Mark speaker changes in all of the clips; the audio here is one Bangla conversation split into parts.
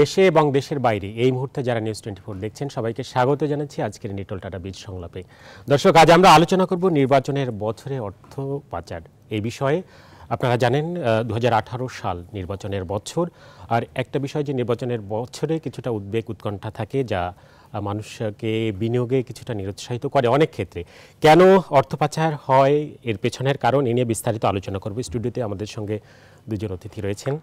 Speaker 1: দেশে এবং দেশের বাইরে। এই মুহূর্তে যারা নিউজ টোয়েন্টি ফোর দেখছেন, সবাইকে স্বাগত জানাচ্ছি আজকের নিটল টাটা বীজ সংলাপে। দর্শক, আজ আমরা আলোচনা করব নির্বাচনের বছরে অর্থ পাচার। এই বিষয়ে আপনারা জানেন দু হাজার আঠারো সাল নির্বাচনের বছর। আর একটা বিষয় যে নির্বাচনের বছরে কিছুটা উদ্বেগ, উৎকণ্ঠা থাকে, যা মানুষকে বিনিয়োগে কিছুটা নিরুৎসাহিত করে অনেক ক্ষেত্রে। কেন অর্থ পাচার হয়, এর পেছনের কারণ এ নিয়ে বিস্তারিত আলোচনা করব। স্টুডিওতে আমাদের সঙ্গে দুজন অতিথি রয়েছেন।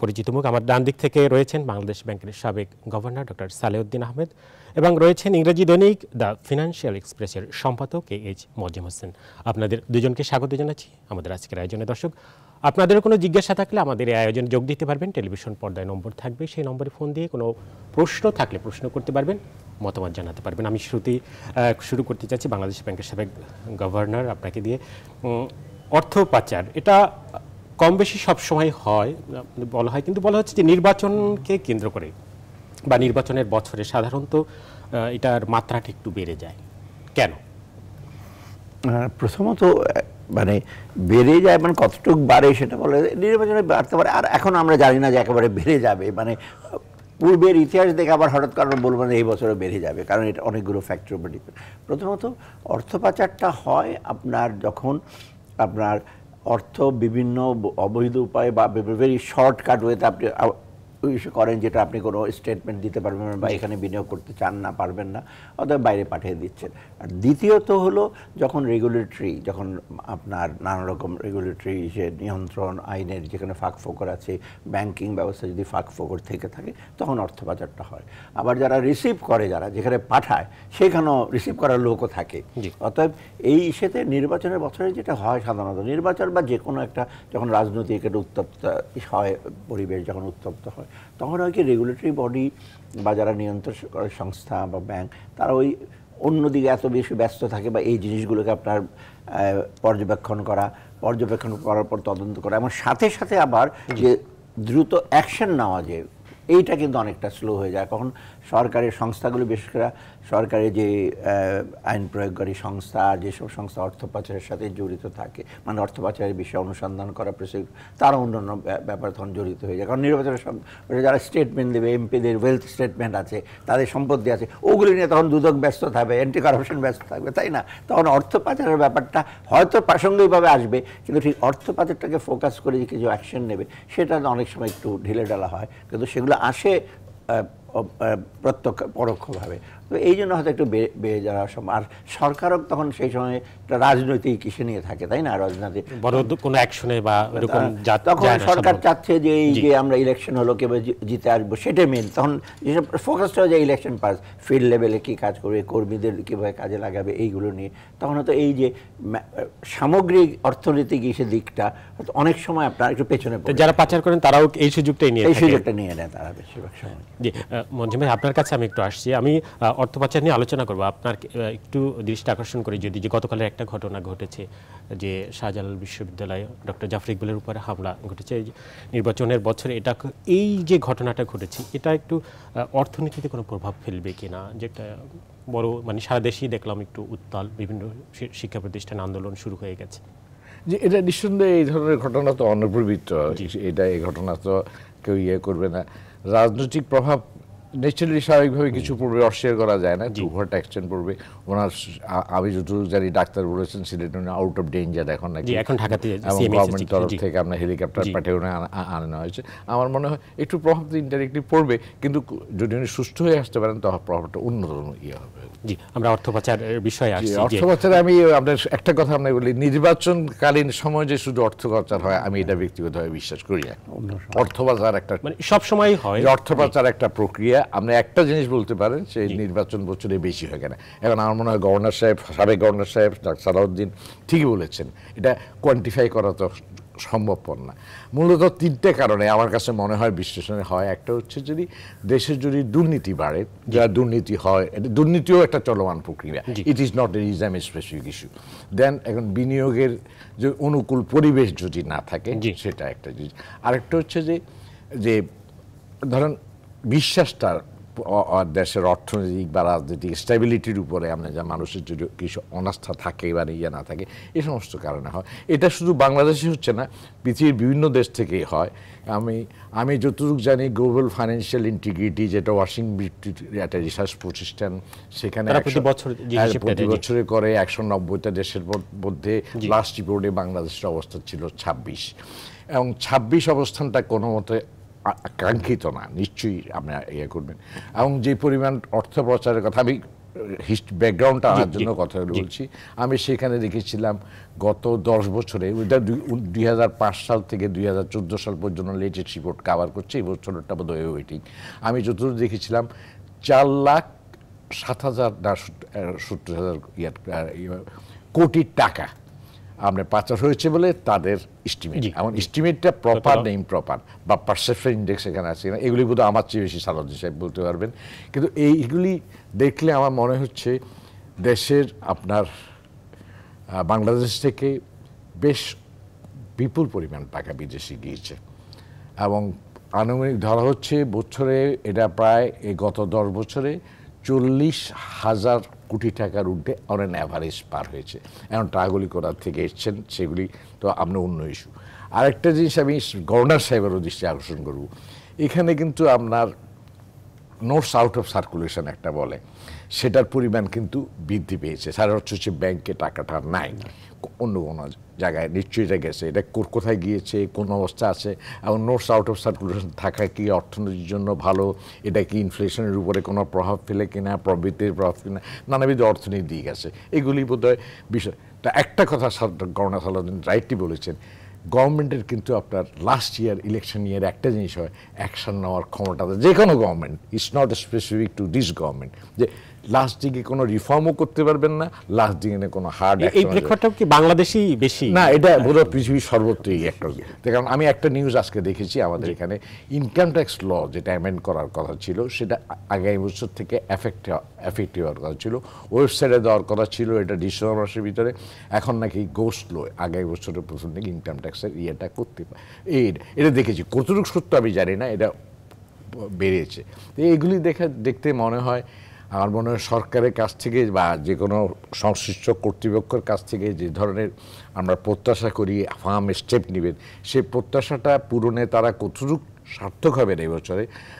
Speaker 1: পরিচিত মুখ আমার ডান দিক থেকে রয়েছেন বাংলাদেশ ব্যাংকের সাবেক গভর্নর ডক্টর সালেউদ্দিন আহমেদ এবং রয়েছেন ইংরেজি দৈনিক দ্য ফিনান্সিয়াল এক্সপ্রেসের সম্পাদক এ এইচ মজিম হোসেন। আপনাদের দুজনকে স্বাগত জানাচ্ছি আমাদের আজকের আয়োজনে। দর্শক, আপনাদের কোনো জিজ্ঞাসা থাকলে আমাদের এই আয়োজনে যোগ দিতে পারবেন। টেলিভিশন পর্দায় নম্বর থাকবে, সেই নম্বরে ফোন দিয়ে কোনো প্রশ্ন থাকলে প্রশ্ন করতে পারবেন, মতামত জানাতে পারবেন। আমি শ্রুতি শুরু করতে চাচ্ছি বাংলাদেশ ব্যাংকের সাবেক গভর্নর আপনাকে দিয়ে। অর্থ পাচার, এটা কম বেশি সবসময় হয়, বলা হয়। কিন্তু বলা হচ্ছে যে নির্বাচনকে কেন্দ্র করে বা নির্বাচনের বছরে সাধারণত এটার মাত্রাটা একটু বেড়ে যায়। কেন?
Speaker 2: প্রথমত মানে বেড়ে যায় মানে কতটুকু বাড়ে সেটা বলে নির্বাচনে বাড়তে পারে। আর এখন আমরা জানি না যে একেবারে বেড়ে যাবে। মানে পূর্বের ইতিহাস দেখে আবার হঠাৎ কারণ বলব না, এই বছরে বেড়ে যাবে। কারণ এটা অনেকগুলো ফ্যাক্টর উপর ডিপেন্ড প্রথমত, অর্থ পাচারটা হয় আপনার যখন আপনার অর্থ বিভিন্ন অবৈধ উপায়ে বা ভেরি শর্টকাট ওয়েতে আপনি করেন যেটা আপনি কোনো স্টেটমেন্ট দিতে পারবেন বা এখানে বিনিয়োগ করতে চান না পারবেন না অথবা বাইরে পাঠিয়ে দিচ্ছেন। আর দ্বিতীয়ত হলো যখন রেগুলেটরি যখন আপনার নানা রকম রেগুলেটরি যে নিয়ন্ত্রণ আইনের যেখানে ফাঁক ফোকর আছে ব্যাংকিং ব্যবস্থা যদি ফাঁক ফোকর থেকে থাকে তখন অর্থ পাচারটা হয়। আবার যারা রিসিভ করে যারা যেখানে পাঠায় সেখানেও রিসিভ করার লোকও থাকে। অতএব এই ইস্যেতে নির্বাচনের বছরে যেটা হয় সাধারণত নির্বাচন বা যে কোনো একটা যখন রাজনৈতিক একটা উত্তপ্ত হয় পরিবেশ যখন উত্তপ্ত হয় তখন হয় কি রেগুলেটরি বডি বা যারা নিয়ন্ত্রণ করে সংস্থা বা ব্যাংক তারা ওই অন্যদিকে এত বেশি ব্যস্ত থাকে বা এই জিনিসগুলোকে আপনার পর্যবেক্ষণ করা পর্যবেক্ষণ করার পর তদন্ত করা এবং সাথে সাথে আবার যে দ্রুত অ্যাকশন নেওয়া যে এইটা কিন্তু অনেকটা স্লো হয়ে যায়। কখন সরকারের সংস্থাগুলো, বিশেষ করে সরকারি যে আইন প্রয়োগকারী সংস্থা, যেসব সংস্থা অর্থ পাচারের সাথে জড়িত থাকে মানে অর্থ পাচারের বিষয়ে অনুসন্ধান করা প্রসিক তারা অন্যান্য ব্যাপার তখন জড়িত হয়ে যায়। কারণ নির্বাচনের যারা স্টেটমেন্ট দেবে এমপিদের ওয়েলথ স্টেটমেন্ট আছে, তাদের সম্পত্তি আছে, ওগুলি নিয়ে তখন দুদক ব্যস্ত থাকবে অ্যান্টি কারাপশন ব্যস্ত থাকবে, তাই না? তখন অর্থ পাচারের ব্যাপারটা হয়তো প্রাসঙ্গিকভাবে আসবে, কিন্তু ঠিক অর্থ পাচারটাকে ফোকাস করে যে কিছু অ্যাকশন নেবে, সেটা অনেক সময় একটু ঢিলে ঢালা হয়, কিন্তু সেগুলো আসে প্রত্যক্ষ পরোক্ষভাবে। তো এই জন্য হয়তো একটু বেড়ে যাওয়ার সময় আর সরকারও তখন সেই সময় একটা রাজনৈতিক কিসে নিয়ে থাকে তাই না? রাজনৈতিক
Speaker 1: বড় কোনো অ্যাকশনে বা এরকম
Speaker 2: তখন সরকার চাচ্ছে যে এই যে আমরা ইলেকশন হলো কেবল জিতে আসব সেটাই মেন তখন যেসব ফোকাসটা হয়ে যায় ইলেকশন পাস ফিল্ড লেভেলে কী কাজ করবে কর্মীদের কীভাবে কাজে লাগাবে এইগুলো নিয়ে। তখন হয়তো এই যে সামগ্রিক অর্থনৈতিক ইসে দিকটা অনেক সময় আপনার একটু পেছনে
Speaker 1: যারা পাচার করেন তারাও এই সুযোগটাই নিয়ে
Speaker 2: এই সুযোগটা নিয়ে নেয় তারা বেশিরভাগ সময়।
Speaker 1: জি মঞ্জু ভাই আপনার কাছে আমি একটু আসছি। আমি অর্থ পাচার নিয়ে আলোচনা করব। আপনার একটু দৃষ্টি আকর্ষণ করি যদি যে গতকালের একটা ঘটনা ঘটেছে যে শাহজালাল বিশ্ববিদ্যালয়ে ডক্টর জাফর ইকবালের উপরে হামলা ঘটেছে নির্বাচনের বছরে এটা এই যে ঘটনাটা ঘটেছে এটা একটু অর্থনীতিতে কোনো প্রভাব ফেলবে কি কিনা? যেটা বড় মানে সারা দেশেই দেখলাম একটু উত্তাল বিভিন্ন শিক্ষা প্রতিষ্ঠান আন্দোলন শুরু হয়ে গেছে।
Speaker 3: যে এটা নিঃসন্দেহে এই ধরনের ঘটনা তো অনপ্রবৃত্ত এটা এই ঘটনা তো কেউ ইয়ে করবে না। রাজনৈতিক প্রভাব ন্যাচারালি স্বাভাবিকভাবে কিছু পড়বে অস্বীকার করা যায় না। ওভার ট্যাক্সেন পড়বে ওনার আমি যতটুকু জানি ডাক্তার বলেছেন সিলেট উনি আউট অফ ডেঞ্জার এখন নাকি
Speaker 1: এখন ঢাকাতে
Speaker 3: এবং গভর্নমেন্ট তরফ থেকে আপনার হেলিকপ্টার পাঠিয়ে উনি আনানো হয়েছে। আমার মনে হয় একটু প্রভাব তো ইনডাইরেক্টলি পড়বে কিন্তু যদি উনি সুস্থ হয়ে আসতে পারেন তখন প্রভাবটা অন্যতম ইয়ে হবে।
Speaker 1: জি আমরা অর্থ পাচার বিষয়ে আসছি
Speaker 3: অর্থ পাচার আমি আপনার একটা কথা আমরা বলি নির্বাচনকালীন সময় যে শুধু অর্থ পাচার হয় আমি এটা ব্যক্তিগতভাবে বিশ্বাস করি না। অর্থ পাচার একটা
Speaker 1: মানে সব সময় হয়
Speaker 3: অর্থ পাচার একটা প্রক্রিয়া আপনি একটা জিনিস বলতে পারেন সেই নির্বাচন বছরে বেশি হয় কেন এখন আমার মনে হয় গভর্নর সাহেব সাবেক গভর্নর সাহেব ডাক্তার সালাউদ্দিন ঠিকই বলেছেন এটা কোয়ান্টিফাই করা তো সম্ভবপর না। মূলত তিনটে কারণে আমার কাছে মনে হয় বিশ্লেষণে হয়। একটা হচ্ছে যদি দেশের যদি দুর্নীতি বাড়ে যা দুর্নীতি হয় দুর্নীতিও একটা চলমান প্রক্রিয়া। It is not a ism specific issue then এখন বিনিয়োগের যে অনুকূল পরিবেশ যদি না থাকে সেটা একটা জিনিস। আরেকটা হচ্ছে যে যে ধরেন বিশ্বাসটা দেশের অর্থনৈতিক বা রাজনৈতিক স্টেবিলিটির উপরে আমরা যা মানুষের যদি কিছু অনাস্থা থাকে বা ইয়ে না থাকে এই সমস্ত কারণে হয়। এটা শুধু বাংলাদেশে হচ্ছে না পৃথিবীর বিভিন্ন দেশ থেকেই হয়। আমি আমি যতটুকু জানি গ্লোবাল ফাইন্যান্সিয়াল ইন্টিগ্রিটি যেটা ওয়াশিংটন একটা রিসার্চ প্রতিষ্ঠান সেখানে
Speaker 1: প্রতি
Speaker 3: 100
Speaker 1: বছর যে
Speaker 3: হ্যাঁ। বছরে করে একশো নব্বইটা দেশের মধ্যে লাস্ট রিপোর্টে বাংলাদেশের অবস্থান ছিল ছাব্বিশ। এবং ছাব্বিশ অবস্থানটা কোনো মতে কাঙ্ক্ষিত না নিশ্চয়ই আপনারা ইয়ে করবেন। এবং যে পরিমাণ অর্থ প্রচারের কথা আমি হিস্ট ব্যাকগ্রাউন্ডটা আনার জন্য কথা বলছি। আমি সেখানে দেখেছিলাম গত দশ বছরে দুই হাজার পাঁচ সাল থেকে দুই হাজার চোদ্দ সাল পর্যন্ত লেটেস্ট রিপোর্ট কাভার করছে এই বছরটা বোধ হয় ওয়েটিং আমি যতদূর দেখেছিলাম চার লাখ সাত হাজার না সত্তর- হাজার ইয়ে, কোটি টাকা আমরা পাচার হয়েছে বলে তাদের এস্টিমেট
Speaker 1: জি।
Speaker 3: এমন এস্টিমেটটা প্রপার
Speaker 1: কতটা?
Speaker 3: নেই প্রপার বা পারসেপশন ইন্ডেক্স এখানে আছে কিনা? এগুলি বোধহয় আমার চেয়ে বেশি সালাউদ্দিন সাহেব বলতে পারবেন। কিন্তু এইগুলি দেখলে আমার মনে হচ্ছে দেশের আপনার বাংলাদেশ থেকে বেশ বিপুল পরিমাণ টাকা বিদেশে গিয়েছে। এবং আনুমানিক ধরা হচ্ছে বছরে এটা প্রায় এই গত দশ বছরে চল্লিশ হাজার কোটি টাকার উঠে অন অ্যান অ্যাভারেজ পার হয়েছে। এখন টাকাগুলি কোথার থেকে এসছেন সেগুলি তো আপনার অন্য ইস্যু আরেকটা জিনিস আমি গভর্নর সাহেবেরও দৃষ্টি আকর্ষণ করব। এখানে কিন্তু আপনার নোটস আউট অফ সার্কুলেশন একটা বলে। সেটার পরিমাণ কিন্তু বৃদ্ধি পেয়েছে। সারা হচ্ছে ব্যাংকে টাকাটা নাই। অন্য কোনো জায়গায়, নিশ্চয়ই এটা গেছে। এটা কোথায় গিয়েছে, কোন অবস্থা আছে? এবং নোটস আউট অফ সার্কুলেশন থাকা কি অর্থনীতির জন্য ভালো? এটা কি ইনফ্লেশনের উপরে কোনো প্রভাব ফেলে কিনা প্রবৃত্তির প্রভাব কিনা? নানাবিধ অর্থনীতি দিক আছে। এগুলি বোধহয় বিষয় তা একটা কথা গভর্নর সালাউদ্দিন রাইটটি বলেছেন, গভর্নমেন্টের কিন্তু আপনার লাস্ট ইয়ার ইলেকশন ইয়ার একটা জিনিস হয় অ্যাকশন নেওয়ার ক্ষমতা যে কোনো government it's not specific to this government যে লাস্ট দিকে কোনো রিফর্মও করতে পারবেন না লাস্ট দিকে কোনো হার্ড
Speaker 1: এই- এই প্রেক্ষাপটটা কি বাংলাদেশই বেশি?
Speaker 3: না এটা বোধহয় পৃথিবীর সর্বত্রই একটা কারণ আমি একটা নিউজ আজকে দেখেছি আমাদের এখানে ইনকাম ট্যাক্স ল যেটা অ্যামেন্ড করার কথা ছিল সেটা আগামী বছর থেকে এফেক্ট এফেক্টিভ হওয়ার কথা ছিল। ওয়েবসাইটে দেওয়ার কথা ছিল এটা ডিসেম্বর মাসের ভিতরে। এখন নাকি গোস্ট লো আগামী বছরের প্রথম থেকে ইনকাম ট্যাক্সের ইয়েটা করতে পারে এই এটা দেখেছি। কতটুকু সত্য আমি জানি না এটা বেড়েছে তো এইগুলি দেখে দেখতে মনে হয় আমার মনে হয় সরকারের কাছ থেকে বা যে কোনো সংশ্লিষ্ট কর্তৃপক্ষের কাছ থেকে যে ধরনের আমরা প্রত্যাশা করি ফার্ম স্টেপ নেবেন, সেই প্রত্যাশাটা পূরণে তারা কতটুকু সার্থক হবে এই বছরে আ- আ-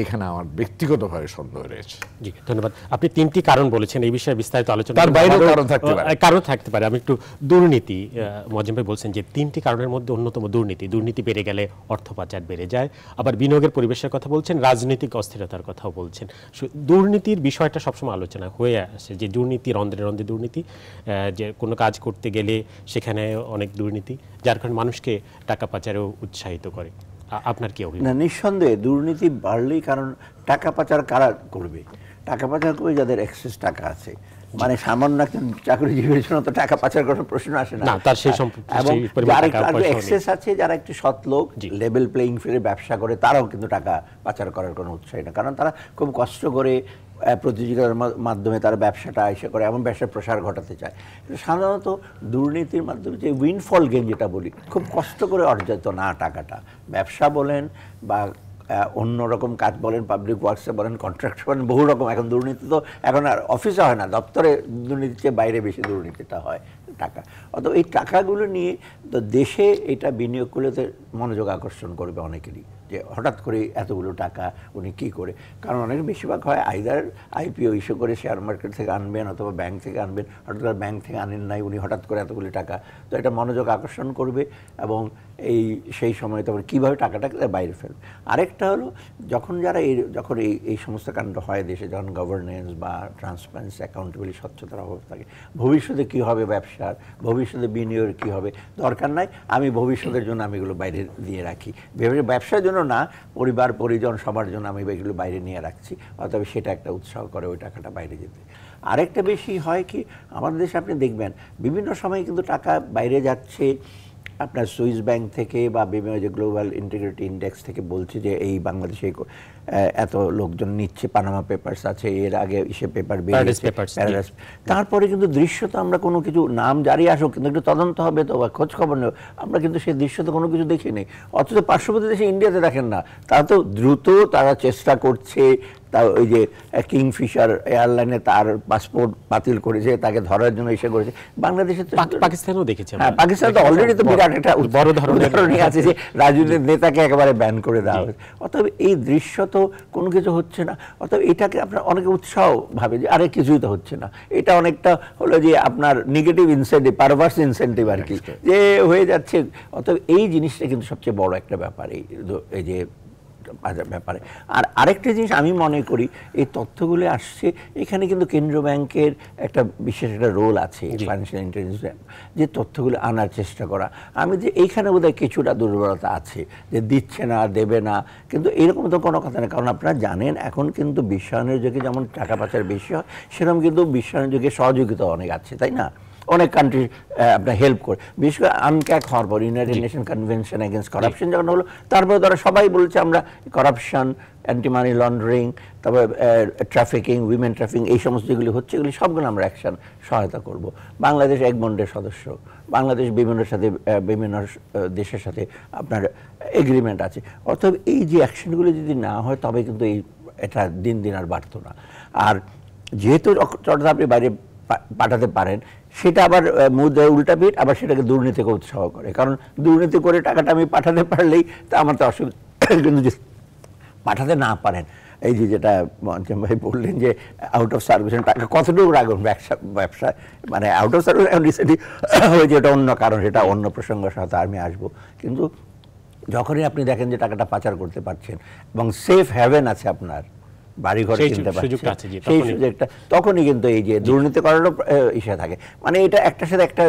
Speaker 3: এখানে আমার ব্যক্তিগতভাবে সন্দেহ রয়েছে।
Speaker 1: জি ধন্যবাদ। আপনি তিনটি কারণ বলেছেন এই বিষয়ে বিস্তারিত আলোচনা
Speaker 3: তার। বাইরেও কারণ থাকতে পারে।
Speaker 1: কারণ থাকতে পারে। আমি একটু দুর্নীতি মজিম ভাই বলছেন যে তিনটি কারণের মধ্যে অন্যতম দুর্নীতি। দুর্নীতি বেড়ে গেলে অর্থ পাচার বেড়ে যায়। আবার বিনিয়োগের পরিবেশের কথা বলছেন রাজনৈতিক অস্থিরতার কথাও বলছেন। দুর্নীতির বিষয়টা সবসময় আলোচনা হয়ে আসে যে দুর্নীতি রন্ধ্রে রন্ধ্রে দুর্নীতি যে কোনো কাজ করতে গেলে সেখানে অনেক দুর্নীতি যার কারণে মানুষকে টাকা পাচারেও উৎসাহিত করে। আপনার কি অভিমত?
Speaker 2: না নিঃসন্দেহে দুর্নীতি বাড়লেই কারণ টাকা পাচার কারা করবে? টাকা পাচার করবে যাদের এক্সেস টাকা আছে। মানে সামান্য একজন চাকরিজীবীর জন্য তো টাকা পাচার করার প্রশ্ন আসে না।
Speaker 1: তার সেই
Speaker 2: এবং যার একটু এক্সেস আছে যারা একটু সৎ লোক লেভেল প্লেইং ফিল্ডে ব্যবসা করে তারাও কিন্তু টাকা পাচার করার কোনো উৎসাহী না। কারণ তারা খুব কষ্ট করে প্রতিযোগিতার মাধ্যমে তারা ব্যবসাটা এসে করে, এমন ব্যবসার প্রসার ঘটাতে চায়। সাধারণত দুর্নীতির মাধ্যমে যে উইনফল গেম যেটা বলি, খুব কষ্ট করে অর্জিত না টাকাটা। ব্যবসা বলেন বা অন্য রকম কাজ বলেন পাবলিক ওয়ার্কসে বলেন কন্ট্রাক্ট বলেন, বহু রকম। এখন দুর্নীতি তো, এখন আর অফিসে হয় না, দপ্তরে দুর্নীতির চেয়ে বাইরে বেশি দুর্নীতিটা হয় টাকা। অত এই টাকাগুলো নিয়ে তো দেশে এটা বিনিয়োগ করলে তো মনোযোগ আকর্ষণ করবে অনেকেরই, যে হঠাৎ করে এতগুলো টাকা উনি কি করে? কারণ অনেক বেশিরভাগ হয় আইদার আইপিও ইস্যু করে শেয়ার মার্কেট থেকে আনবেন অথবা ব্যাংক থেকে আনবেন, হঠাৎ করে ব্যাংক থেকে আনেন নাই, উনি হঠাৎ করে এতগুলো টাকা। তো এটা মনোযোগ আকর্ষণ করবে এবং এই সেই সময় তারপরে কীভাবে টাকাটাকে বাইরে ফেলবে। আরেকটা হলো, যখন যারা এই, যখন এই এই সমস্ত কাণ্ড হয় দেশে, যখন গভর্নেন্স বা ট্রান্সপারেন্সি অ্যাকাউন্টেবিলিটি স্বচ্ছতার অভাব থাকে, ভবিষ্যতে কী হবে ব্যবসার, ভবিষ্যতে বিনিয়োগের কী হবে, দরকার নাই, আমি ভবিষ্যতের জন্য আমি এগুলো বাইরে দিয়ে রাখি। ব্যবসার জন্য না, পরিবার, পরিজন, সবার জন্য আমি এগুলো বাইরে নিয়ে রাখছি অতএব সেটা একটা উৎসাহ করে ওই টাকাটা বাইরে যেতে। আরেকটা বেশি হয় কি, আমাদের দেশে আপনি দেখবেন, বিভিন্ন সময় কিন্তু টাকা বাইরে যাচ্ছে আপনার সুইস ব্যাংক থেকে বা বিভিন্ন যে গ্লোবাল ইন্টিগ্রিটি ইন্ডেক্স থেকে বলছে যে এই বাংলাদেশে এত লোকজন নিচ্ছে পানামা পেপারস আছে এর আগে ইসে পেপার তারপরে কিন্তু দৃশ্য তো আমরা কোনো কিছু নাম জারি আসুক কিন্তু একটু তদন্ত হবে তো বা খোঁজ খবর নেব আমরা কিন্তু সেই দৃশ্য তো কোনো কিছু দেখিনি। অথচ পার্শ্ববর্তী দেশে ইন্ডিয়াতে দেখেন না তারা তো দ্রুত তারা চেষ্টা করছে তা ওই যে কিংফিশার এয়ারলাইনে তার পাসপোর্ট বাতিল করেছে তাকে ধরার জন্য এসে করেছে। বাংলাদেশে তো
Speaker 1: পাক- পাকিস্তানেও দেখেছি
Speaker 2: হ্যাঁ পাকিস্তান তো অলরেডি তো বিরাট একটা
Speaker 1: বড় ধরনের
Speaker 2: আছে যে রাজনৈতিক নেতাকে একেবারে ব্যান করে দেওয়া হয়েছে। অতএব এই দৃশ্য তো কোনো কিছু হচ্ছে না। অতএব এটাকে আপনার অনেকে উৎসাহ ভাবে যে আরে কিছুই তো হচ্ছে না। এটা অনেকটা হলো যে আপনার নেগেটিভ ইনসেন্টিভ পারভার্স ইনসেন্টিভ আর কি। যে হয়ে যাচ্ছে। অতএব এই জিনিসটা কিন্তু সবচেয়ে বড় একটা ব্যাপার এই যে ব্যাপারে। আর আরেকটা জিনিস আমি মনে করি এই তথ্যগুলো আসছে এখানে কিন্তু কেন্দ্রীয় ব্যাংকের একটা বিশেষ একটা রোল আছে ফাইন্যান্সিয়াল ইন্টেলিজেন্স যে তথ্যগুলো আনার চেষ্টা করা। আমি যে এইখানে বোধহয় কিছুটা দুর্বলতা আছে যে দিচ্ছে না দেবে না কিন্তু এরকম তো কোনো কথা না কারণ আপনারা জানেন এখন কিন্তু বিশ্বায়নের যুগে যেমন টাকা পাচার বেশি হয় সেরকম কিন্তু বিশ্বায়নের যুগে সহযোগিতা অনেক আছে তাই না? অনেক কান্ট্রি আপনার হেল্প করে। বিশেষ করে আনক্যাক হওয়ার পর United Nation Convention against corruption যখন হলো তারপরে তারা সবাই বলছে আমরা করাপশন অ্যান্টি মানি লন্ডারিং তারপরে ট্রাফিকিং উইমেন ট্রাফিকিং এই সমস্ত যেগুলি হচ্ছে এগুলি সবগুলো আমরা অ্যাকশন সহায়তা করব। বাংলাদেশ এক বন্ডের সদস্য। বাংলাদেশ বিভিন্ন সাথে বিভিন্ন দেশের সাথে আপনার এগ্রিমেন্ট আছে। অর্থাৎ এই যে অ্যাকশনগুলো যদি না হয় তবে কিন্তু এই এটা দিন দিন আর বাড়তো না। আর যেহেতু চটটা আপনি বাইরে পাঠাতে পারেন। সেটা আবার মুদ্রায় উল্টা পিঠ, আবার সেটাকে দুর্নীতিকে উৎসাহ করে। কারণ দুর্নীতি করে টাকাটা আমি পাঠাতে পারলেই তা আমার তো অসুবিধা কিন্তু পাঠাতে না পারেন, এই যে যেটা মঞ্চম ভাই বললেন যে আউট অফ সার্ভিস টাকা, কতটুকু রাখবেন ব্যবসা ব্যবসা? মানে আউট অফ সার্ভিস এখন রিসেন্টলি হয়েছে, এটা অন্য কারণ, সেটা অন্য প্রসঙ্গের সাথে আমি আসব। কিন্তু যখনই আপনি দেখেন যে টাকাটা পাচার করতে পারছেন, এবং সেফ হ্যাভেন আছে আপনার বাড়ি ঘর
Speaker 1: সেই
Speaker 2: কিনতে
Speaker 1: জি,
Speaker 2: সেই সুযোগটা তখনই কিন্তু এই যে দুর্নীতি করারও ইসে থাকে। মানে এটা একটার সাথে একটা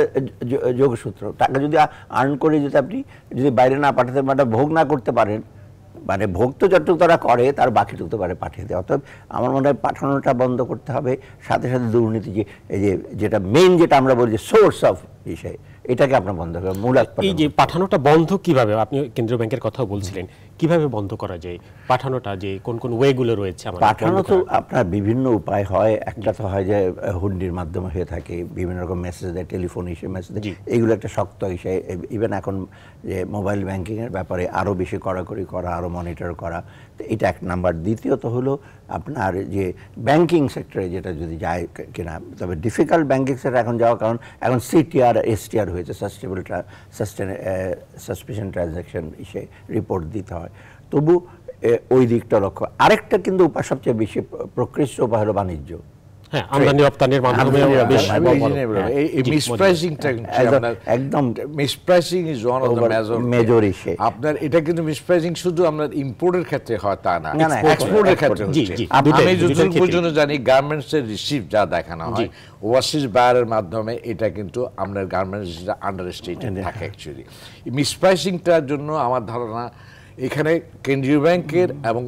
Speaker 2: যোগসূত্র। টাকা যদি আর্ন করে যদি আপনি যদি বাইরে না পাঠাতে মানে ভোগ না করতে পারেন মানে ভোগ তো যতটুকু তারা করে তার বাকিটুকু তো পারে পাঠিয়ে দেয়। অতএব আমার মনে হয় পাঠানোটা বন্ধ করতে হবে। সাথে সাথে দুর্নীতি যে এই যে যেটা মেইন যেটা আমরা বলি যে সোর্স অফ বিষয় এটাকে আপনার বন্ধ করবে মূল
Speaker 1: এই যে পাঠানোটা বন্ধ কীভাবে? আপনি কেন্দ্রীয় ব্যাংকের কথা বলছিলেন। কীভাবে বন্ধ করা যায়? পাঠানোটা যে কোন কোন ওয়েগুলো রয়েছে আমাদের
Speaker 2: পাঠানো তো আপনার বিভিন্ন উপায় হয়। একটা তো হয় যে হুন্ডির মাধ্যমে হয়ে থাকে বিভিন্ন রকম মেসেজ দেয় টেলিফোন হিসেবে মেসেজ দেয়।
Speaker 1: জি।
Speaker 2: এইগুলো একটা শক্ত হিসেবে ইভেন এখন যে মোবাইল ব্যাংকিংয়ের ব্যাপারে আরও বেশি কড়াকড়ি করা আরও মনিটর করা তো এটা এক নাম্বার। দ্বিতীয়ত হলো আপনার যে ব্যাংকিং সেক্টরে যেটা যদি যায় কিনা তবে ডিফিকাল্ট ব্যাংকিং সেক্টর এখন যাওয়ার কারণ এখন সিটিআর এসটিআর হয়েছে সাস্টেবল সাস্টেন সাসপেশন ট্রানজ্যাকশন ইসে রিপোর্ট দিতে হয়। তবু ওই দিকটা লক্ষ্য। আরেকটা কিন্তু উপায় সবচেয়ে বেশি প্রকৃষ্ট উপায় হলো বাণিজ্য।
Speaker 1: হ্যাঁ আমদানি রপ্তানির মাধ্যমে
Speaker 3: এই মিসপ্রাইসিংটা
Speaker 2: একদম-
Speaker 3: mispricing is one of the major আপনার এটা কিন্তু মিসপ্রাইসিং শুধু আপনার ইম্পোর্টের ক্ষেত্রে হয় তা না
Speaker 2: না, না,
Speaker 3: এক্সপোর্টের ক্ষেত্রে হচ্ছে। আমি
Speaker 1: দুটার
Speaker 3: পর্যন্ত জানি গার্মেন্টস এর রিসিভ যা দেখানো হয় ওভারসিজ বায়ারের মাধ্যমে এটা কিন্তু আপনার গার্মেন্টস আন্ডার স্টেটেড থাকে অ্যাকচুয়ালি মিসপ্রাইসিংটার জন্য আমার ধারণা এখানে কেন্দ্রীয় ব্যাংকের এবং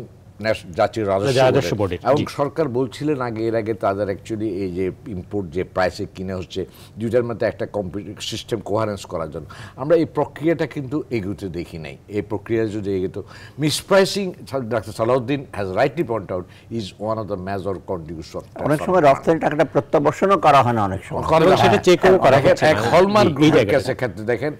Speaker 3: জাতীয় রাজস্ব এবং সরকার বলছিলেন আগে এর আগে তাদের অ্যাকচুয়ালি এই যে ইম্পোর্ট যে প্রাইসে কিনে হচ্ছে দুইটার মধ্যে একটা কম্পিউটার সিস্টেম কোহারেন্স করার জন্য। আমরা এই প্রক্রিয়াটা কিন্তু এগুতে দেখি নাই। এই প্রক্রিয়া যদি এগোতো mispricing doctor Salahuddin has rightly point out is one of the major contribution
Speaker 2: অনেক সময় রপ্তানি টাকাটা প্রত্যাবর্ষণও করা হয় না অনেক সময়।
Speaker 1: সেটা চেকও করা
Speaker 3: এক হলমার্ক গ্রুপের ক্ষেত্রে দেখেন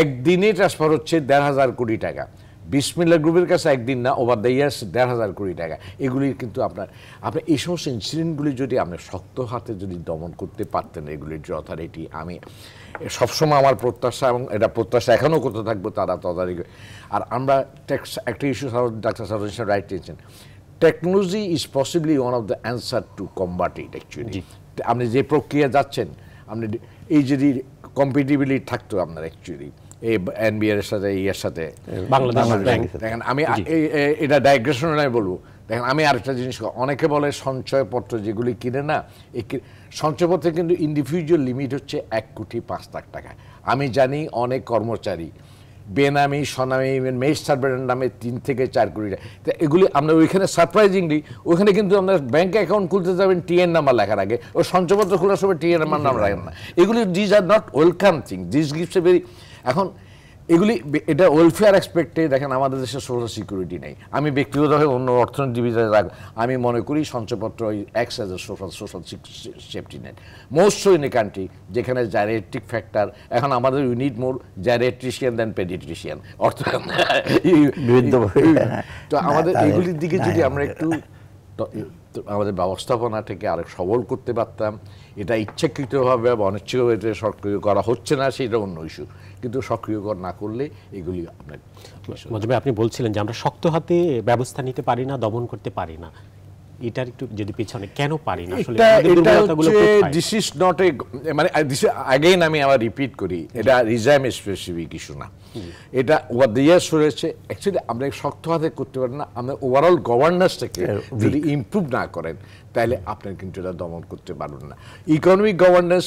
Speaker 3: একদিনে ট্রান্সফার হচ্ছে দেড় হাজার কোটি টাকা। বিসমিল্লা গ্রুপের কাছে একদিন না ওভার দ্য ইয়ার্স দেড় হাজার কোটি টাকা। এগুলি কিন্তু আপনার আপনি এই সমস্ত ইনসিডেন্টগুলি যদি আপনি শক্ত হাতে যদি দমন করতে পারতেন এগুলির যে অথরিটি আমি সবসময় আমার প্রত্যাশা এবং এটা প্রত্যাশা এখনও করতে থাকব তারা তদারকি আর আমরা টেক্স- একটা ইস্যু ডাক্তার সারোজিন রাইট দিয়েছেন। Technology is possibly one of the answer to combat it actually আপনি যে প্রক্রিয়া যাচ্ছেন আপনি এই যদি কম্পিটিবিলিটি থাকতো আপনার অ্যাকচুয়ালি এই এনবিআর এর সাথে ইয়ের সাথে।
Speaker 1: বাংলাদেশ ব্যাংক।
Speaker 3: দেখেন আমি এটা ডাইগ্রেশন বলব। দেখেন আমি আরেকটা জিনিস অনেকে বলে সঞ্চয়পত্র যেগুলি কিনে না এই সঞ্চয়পত্রে কিন্তু ইন্ডিভিজুয়াল লিমিট হচ্ছে এক কোটি পাঁচ লাখ টাকা। আমি জানি অনেক কর্মচারী বেনামি সনামি মেস সার্ভেন্টের নামে তিন থেকে চার কোটি টাকা। তো এগুলি আমরা ওইখানে সারপ্রাইজিংলি ওইখানে কিন্তু আপনার ব্যাংক অ্যাকাউন্ট খুলতে যাবেন টিএন নাম্বার লেখার আগে। ও সঞ্চয়পত্র খোলার সময় টিএন নাম্বার নাম রাখেন না। এগুলি these are not welcome thing this gives a very এখন এগুলি এটা ওয়েলফেয়ার এক্সপেক্টে দেখেন আমাদের দেশে সোশ্যাল সিকিউরিটি নেই। আমি ব্যক্তিগতভাবে অন্য অর্থনীতিবিদের রাখ আমি মনে করি সঞ্চয়পত্র acts as a social social safety net most so in a country যেখানে জাইরেট্রিক ফ্যাক্টর এখন আমাদের ইউনিট মোর জাইরেট্রিশিয়ান দেন পেডিট্রিশিয়ান অর্থ তো আমাদের এগুলির দিকে যদি আমরা একটু আমাদের ব্যবস্থাপনা থেকে আরেক সবল করতে পারতাম। এটা ইচ্ছাকৃতভাবে বা অনিচ্ছাকৃত সক্রিয় করা হচ্ছে না, সেটা অন্য ইস্যু কিন্তু সক্রিয়কর না করলে এগুলি আপনার
Speaker 1: আপনি বলছিলেন যে আমরা শক্ত হাতে ব্যবস্থা নিতে পারি না, দমন করতে পারি না। এটার একটু যদি পিছনে কেন পারি না? আসলে?
Speaker 3: দিস ইজ নট এ মানে দিস আগেইন আমি আবার রিপিট করি এটা রিজাইম স্পেসিফিক ইস্যু না। এটা ওভার দ্য ইয়ার্স রয়েছে অ্যাকচুয়ালি আমরা শক্ত হাতে করতে পারি না আমরা ওভারঅল গভর্নেন্সটাকে যদি ইমপ্রুভ না করেন তাহলে আপনার কিন্তু এটা দমন করতে পারবেন না। ইকোনমিক গভর্নেন্স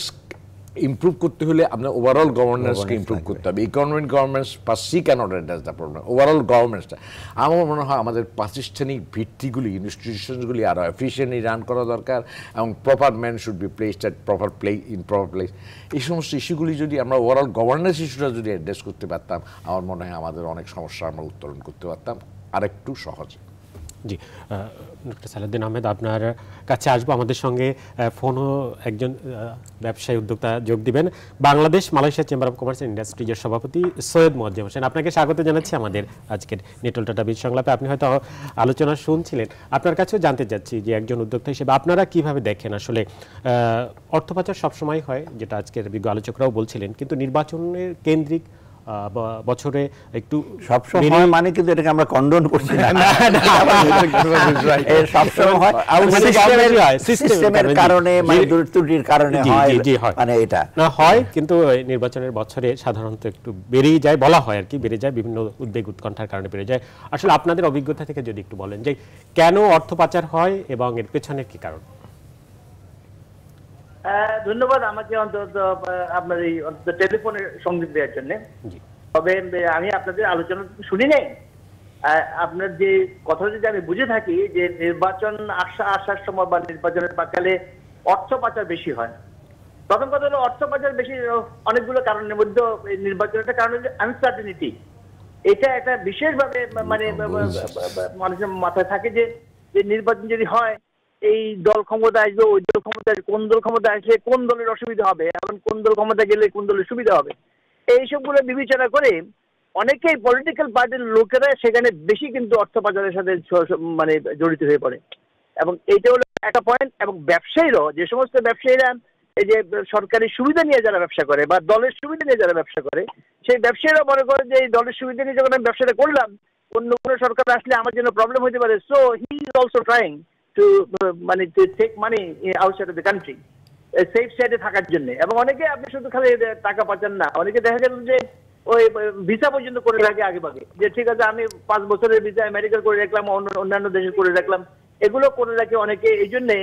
Speaker 3: ইমপ্রুভ করতে হলে আপনার ওভারঅল গভর্নেন্সকে ইম্প্রুভ করতে হবে। Economic governance per se cannot address the problem overall গভর্নেন্সটা আমার মনে হয় আমাদের প্রাতিষ্ঠানিক ভিত্তিগুলি ইনস্টিটিউশনসগুলি আরও এফিসিয়েন্টলি রান করা দরকার এবং proper man should be placed at proper play in proper place এই সমস্ত ইস্যুগুলি যদি আমরা ওভারঅল গভর্নেন্স ইস্যুটা যদি অ্যাড্রেস করতে পারতাম আমার মনে হয় আমাদের অনেক সমস্যা আমরা উত্তরণ করতে পারতাম। আরেকটু সহজে।
Speaker 1: জি ডক্টর সালাউদ্দিন আহমেদ আপনার কাছে আসব। আমাদের সঙ্গে ফোনও একজন ব্যবসায়ী উদ্যোক্তা যোগ দিবেন। Bangladesh Malaysia chamber of commerce ইন্ডাস্ট্রিজের সভাপতি সৈয়দ মোয়াজ্জেম হোসেন। আপনাকে স্বাগত জানাচ্ছি আমাদের আজকের নেটল টাটা বীজ সংলাপে। আপনি হয়তো আলোচনা শুনছিলেন। আপনার কাছেও জানতে চাচ্ছি যে একজন উদ্যোক্তা হিসেবে আপনারা কীভাবে দেখেন? আসলে অর্থ পাচার সবসময় হয়, যেটা আজকের বিজ্ঞ আলোচকরাও বলছিলেন। কিন্তু নির্বাচনের কেন্দ্রিক বছরে একটু
Speaker 2: সবসময় মানে কিন্তু এটাকে আমরা কন্ডন করছি না। সবসময় হয়।
Speaker 1: মানে
Speaker 2: সিস্টেমের সিস্টেমের
Speaker 1: কারণে,
Speaker 2: মানে। ত্রুটির কারণে হয়। মানে এটা।
Speaker 1: না হয় কিন্তু নির্বাচনের বছরে সাধারণত একটু বেড়েই যায় বলা হয় আর কি বেড়ে যায় বিভিন্ন উদ্বেগ উৎকণ্ঠার কারণে বেড়ে যায়। আসলে আপনাদের অভিজ্ঞতা থেকে যদি একটু বলেন যে কেন অর্থ পাচার হয় এবং এর পেছনে কি কারণ?
Speaker 4: ধন্যবাদ আমাকে অন্তত আপনার এই অন্তত টেলিফোনে সংগীত দেওয়ার জন্য। তবে আমি আপনাদের আলোচনা শুনি নাই। আপনার যে কথা যদি আমি বুঝে থাকি যে নির্বাচন আসা আসার সময় বা নির্বাচনের পাকালে অর্থ পাচার বেশি হয়। প্রথম কথা হলো অর্থ পাচার বেশি অনেকগুলো কারণের মধ্যে এই নির্বাচনের একটা কারণ হচ্ছে আনসার্টেনিটি এটা একটা বিশেষভাবে মানে মানুষের মাথায় থাকে যে নির্বাচন যদি হয় এই দল ক্ষমতা আসবে, ওই দল ক্ষমতা কোন দল ক্ষমতা আসলে কোন দলের অসুবিধা হবে এবং কোন দল ক্ষমতা গেলে কোন দলের সুবিধা হবে? এইসবগুলো বিবেচনা করে অনেকেই পলিটিক্যাল পার্টির লোকেরা সেখানে বেশি কিন্তু অর্থ পাচারের সাথে মানে জড়িত হয়ে পড়ে। এবং এইটা হলো একটা পয়েন্ট এবং ব্যবসায়ীরাও, যে সমস্ত ব্যবসায়ীরা এই যে সরকারি সুবিধা নিয়ে যারা ব্যবসা করে বা দলের সুবিধা নিয়ে যারা ব্যবসা করে, সেই ব্যবসায়ীরা মনে করে যে এই দলের সুবিধা নিয়ে যখন আমি ব্যবসাটা করলাম, অন্য কোনো সরকার আসলে আমার জন্য প্রবলেম হতে পারে। So he is also trying to মানে to take money outside of the country safe সাইডে থাকার জন্য। এবং অনেকে আপনি শুধু খালি টাকা পাচ্ছেন না, অনেকে দেখা গেল যে ওই ভিসা পর্যন্ত করে রাখে আগে ভাগে যে ঠিক আছে, আমি পাঁচ বছরের ভিসা আমেরিকার করে রাখলাম অন্যান্য দেশে করে রাখলাম। এগুলো করে রাখে অনেকে। এই জন্যে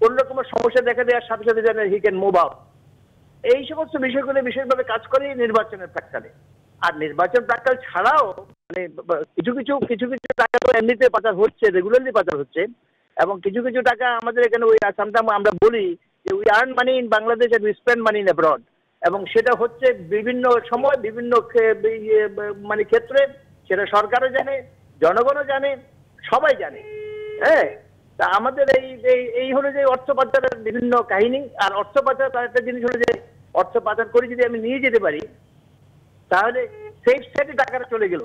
Speaker 4: কোন রকমের সমস্যা দেখা দেওয়ার সাথে সাথে যেন হি ক্যান মুভ আউট এই সমস্ত বিষয়গুলো বিশেষভাবে কাজ করে নির্বাচনের প্রাক্কালে। আর নির্বাচন প্রাককাল ছাড়াও মানে কিছু কিছু কিছু কিছু টাকা তো এমনিতে পাচার হচ্ছে রেগুলারলি পাচার হচ্ছে। এবং কিছু কিছু টাকা আমাদের এখানে ওই সামটাম আমরা বলি যে we earn money in Bangladesh and we spend money in abroad এবং সেটা হচ্ছে বিভিন্ন সময় বিভিন্ন ইয়ে, মানে ক্ষেত্রে সেটা সরকারও জানে জনগণও জানে সবাই জানে। হ্যাঁ? তা আমাদের এই এই- হলো যে অর্থ পাচারের বিভিন্ন কাহিনী আর অর্থ পাচার তার একটা জিনিস হলো যে অর্থ পাচার করে যদি আমি নিয়ে যেতে পারি তাহলে সেফ সাইডে টাকাটা চলে গেল।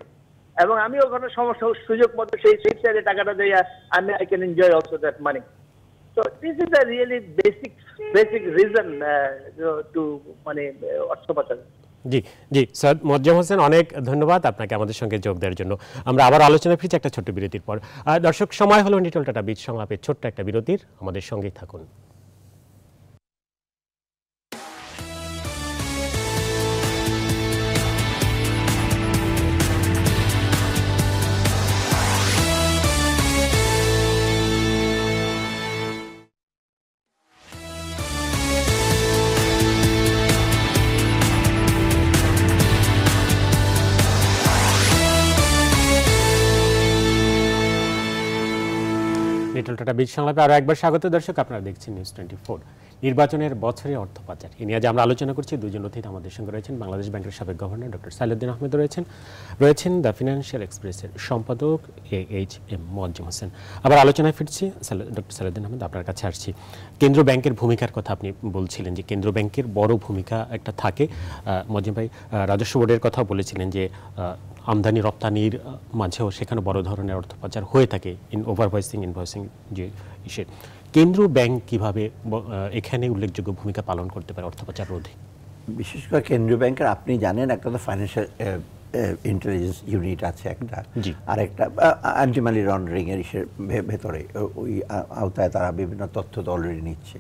Speaker 4: এবং আমি ওখানে সমস্যা সুযোগ মতো সেই সেফ সাইডে টাকাটা দিয়ে আমি I can enjoy also that money তো this is a really basic basic reason to মানে uh, অর্থ পাচার
Speaker 1: জি জি সৈয়দ মোজ্জাম হোসেন অনেক ধন্যবাদ আপনাকে আমাদের সঙ্গে যোগ দেওয়ার জন্য। আমরা আবার আলোচনা ফিরছি একটা ছোট্ট বিরতির পর। দর্শক সময় হলো নিটল টাটা বীজ সংলাপের ছোট্ট একটা বিরতির। আমাদের সঙ্গেই থাকুন। লিটল টাটা সংলাপে আরও একবার স্বাগত দর্শক, আপনারা দেখছেন নিউজ টোয়েন্টি ফোর নির্বাচনের বছরে অর্থ পাচার এ নিয়ে আজ আমরা আলোচনা করছি। দুজন অতিথি আমাদের সঙ্গে রয়েছেন। বাংলাদেশ ব্যাংকের সাবেক গভর্নর ডক্টর সাইলুদ্দিন আহমেদ রয়েছেন। রয়েছেন দ্য ফিনান্সিয়াল এক্সপ্রেসের সম্পাদক A H M Moazzem Hossain. আবার আলোচনায় ফিরছি ডক্টর সাইলুদ্দিন আহমেদ, আপনার কাছে আসছি। কেন্দ্র ব্যাংকের ভূমিকার কথা আপনি বলছিলেন যে কেন্দ্র ব্যাংকের বড় ভূমিকা একটা থাকে। মোয়াজ্জম ভাই রাজস্ব বোর্ডের কথাও বলেছিলেন যে আমদানি রপ্তানির মাঝেও সেখানে বড় ধরনের অর্থ পাচার হয়ে থাকে ইন ওভারভাইসিং ইনভয়েসিং যে ইসে। কেন্দ্রীয় ব্যাংক কীভাবে এখানে উল্লেখযোগ্য ভূমিকা পালন করতে পারে অর্থ পাচার রোধে?
Speaker 2: বিশেষ করে কেন্দ্রীয় ব্যাংকের আপনি জানেন একটা তো ফাইন্যান্সিয়াল ইন্টেলিজেন্স ইউনিট আছে একটা।
Speaker 1: জি।
Speaker 2: আর একটা অ্যান্টি মানি লন্ডারিং এর ভেতরে ওই আওতায় তারা বিভিন্ন তথ্য তো অলরেডি নিচ্ছে।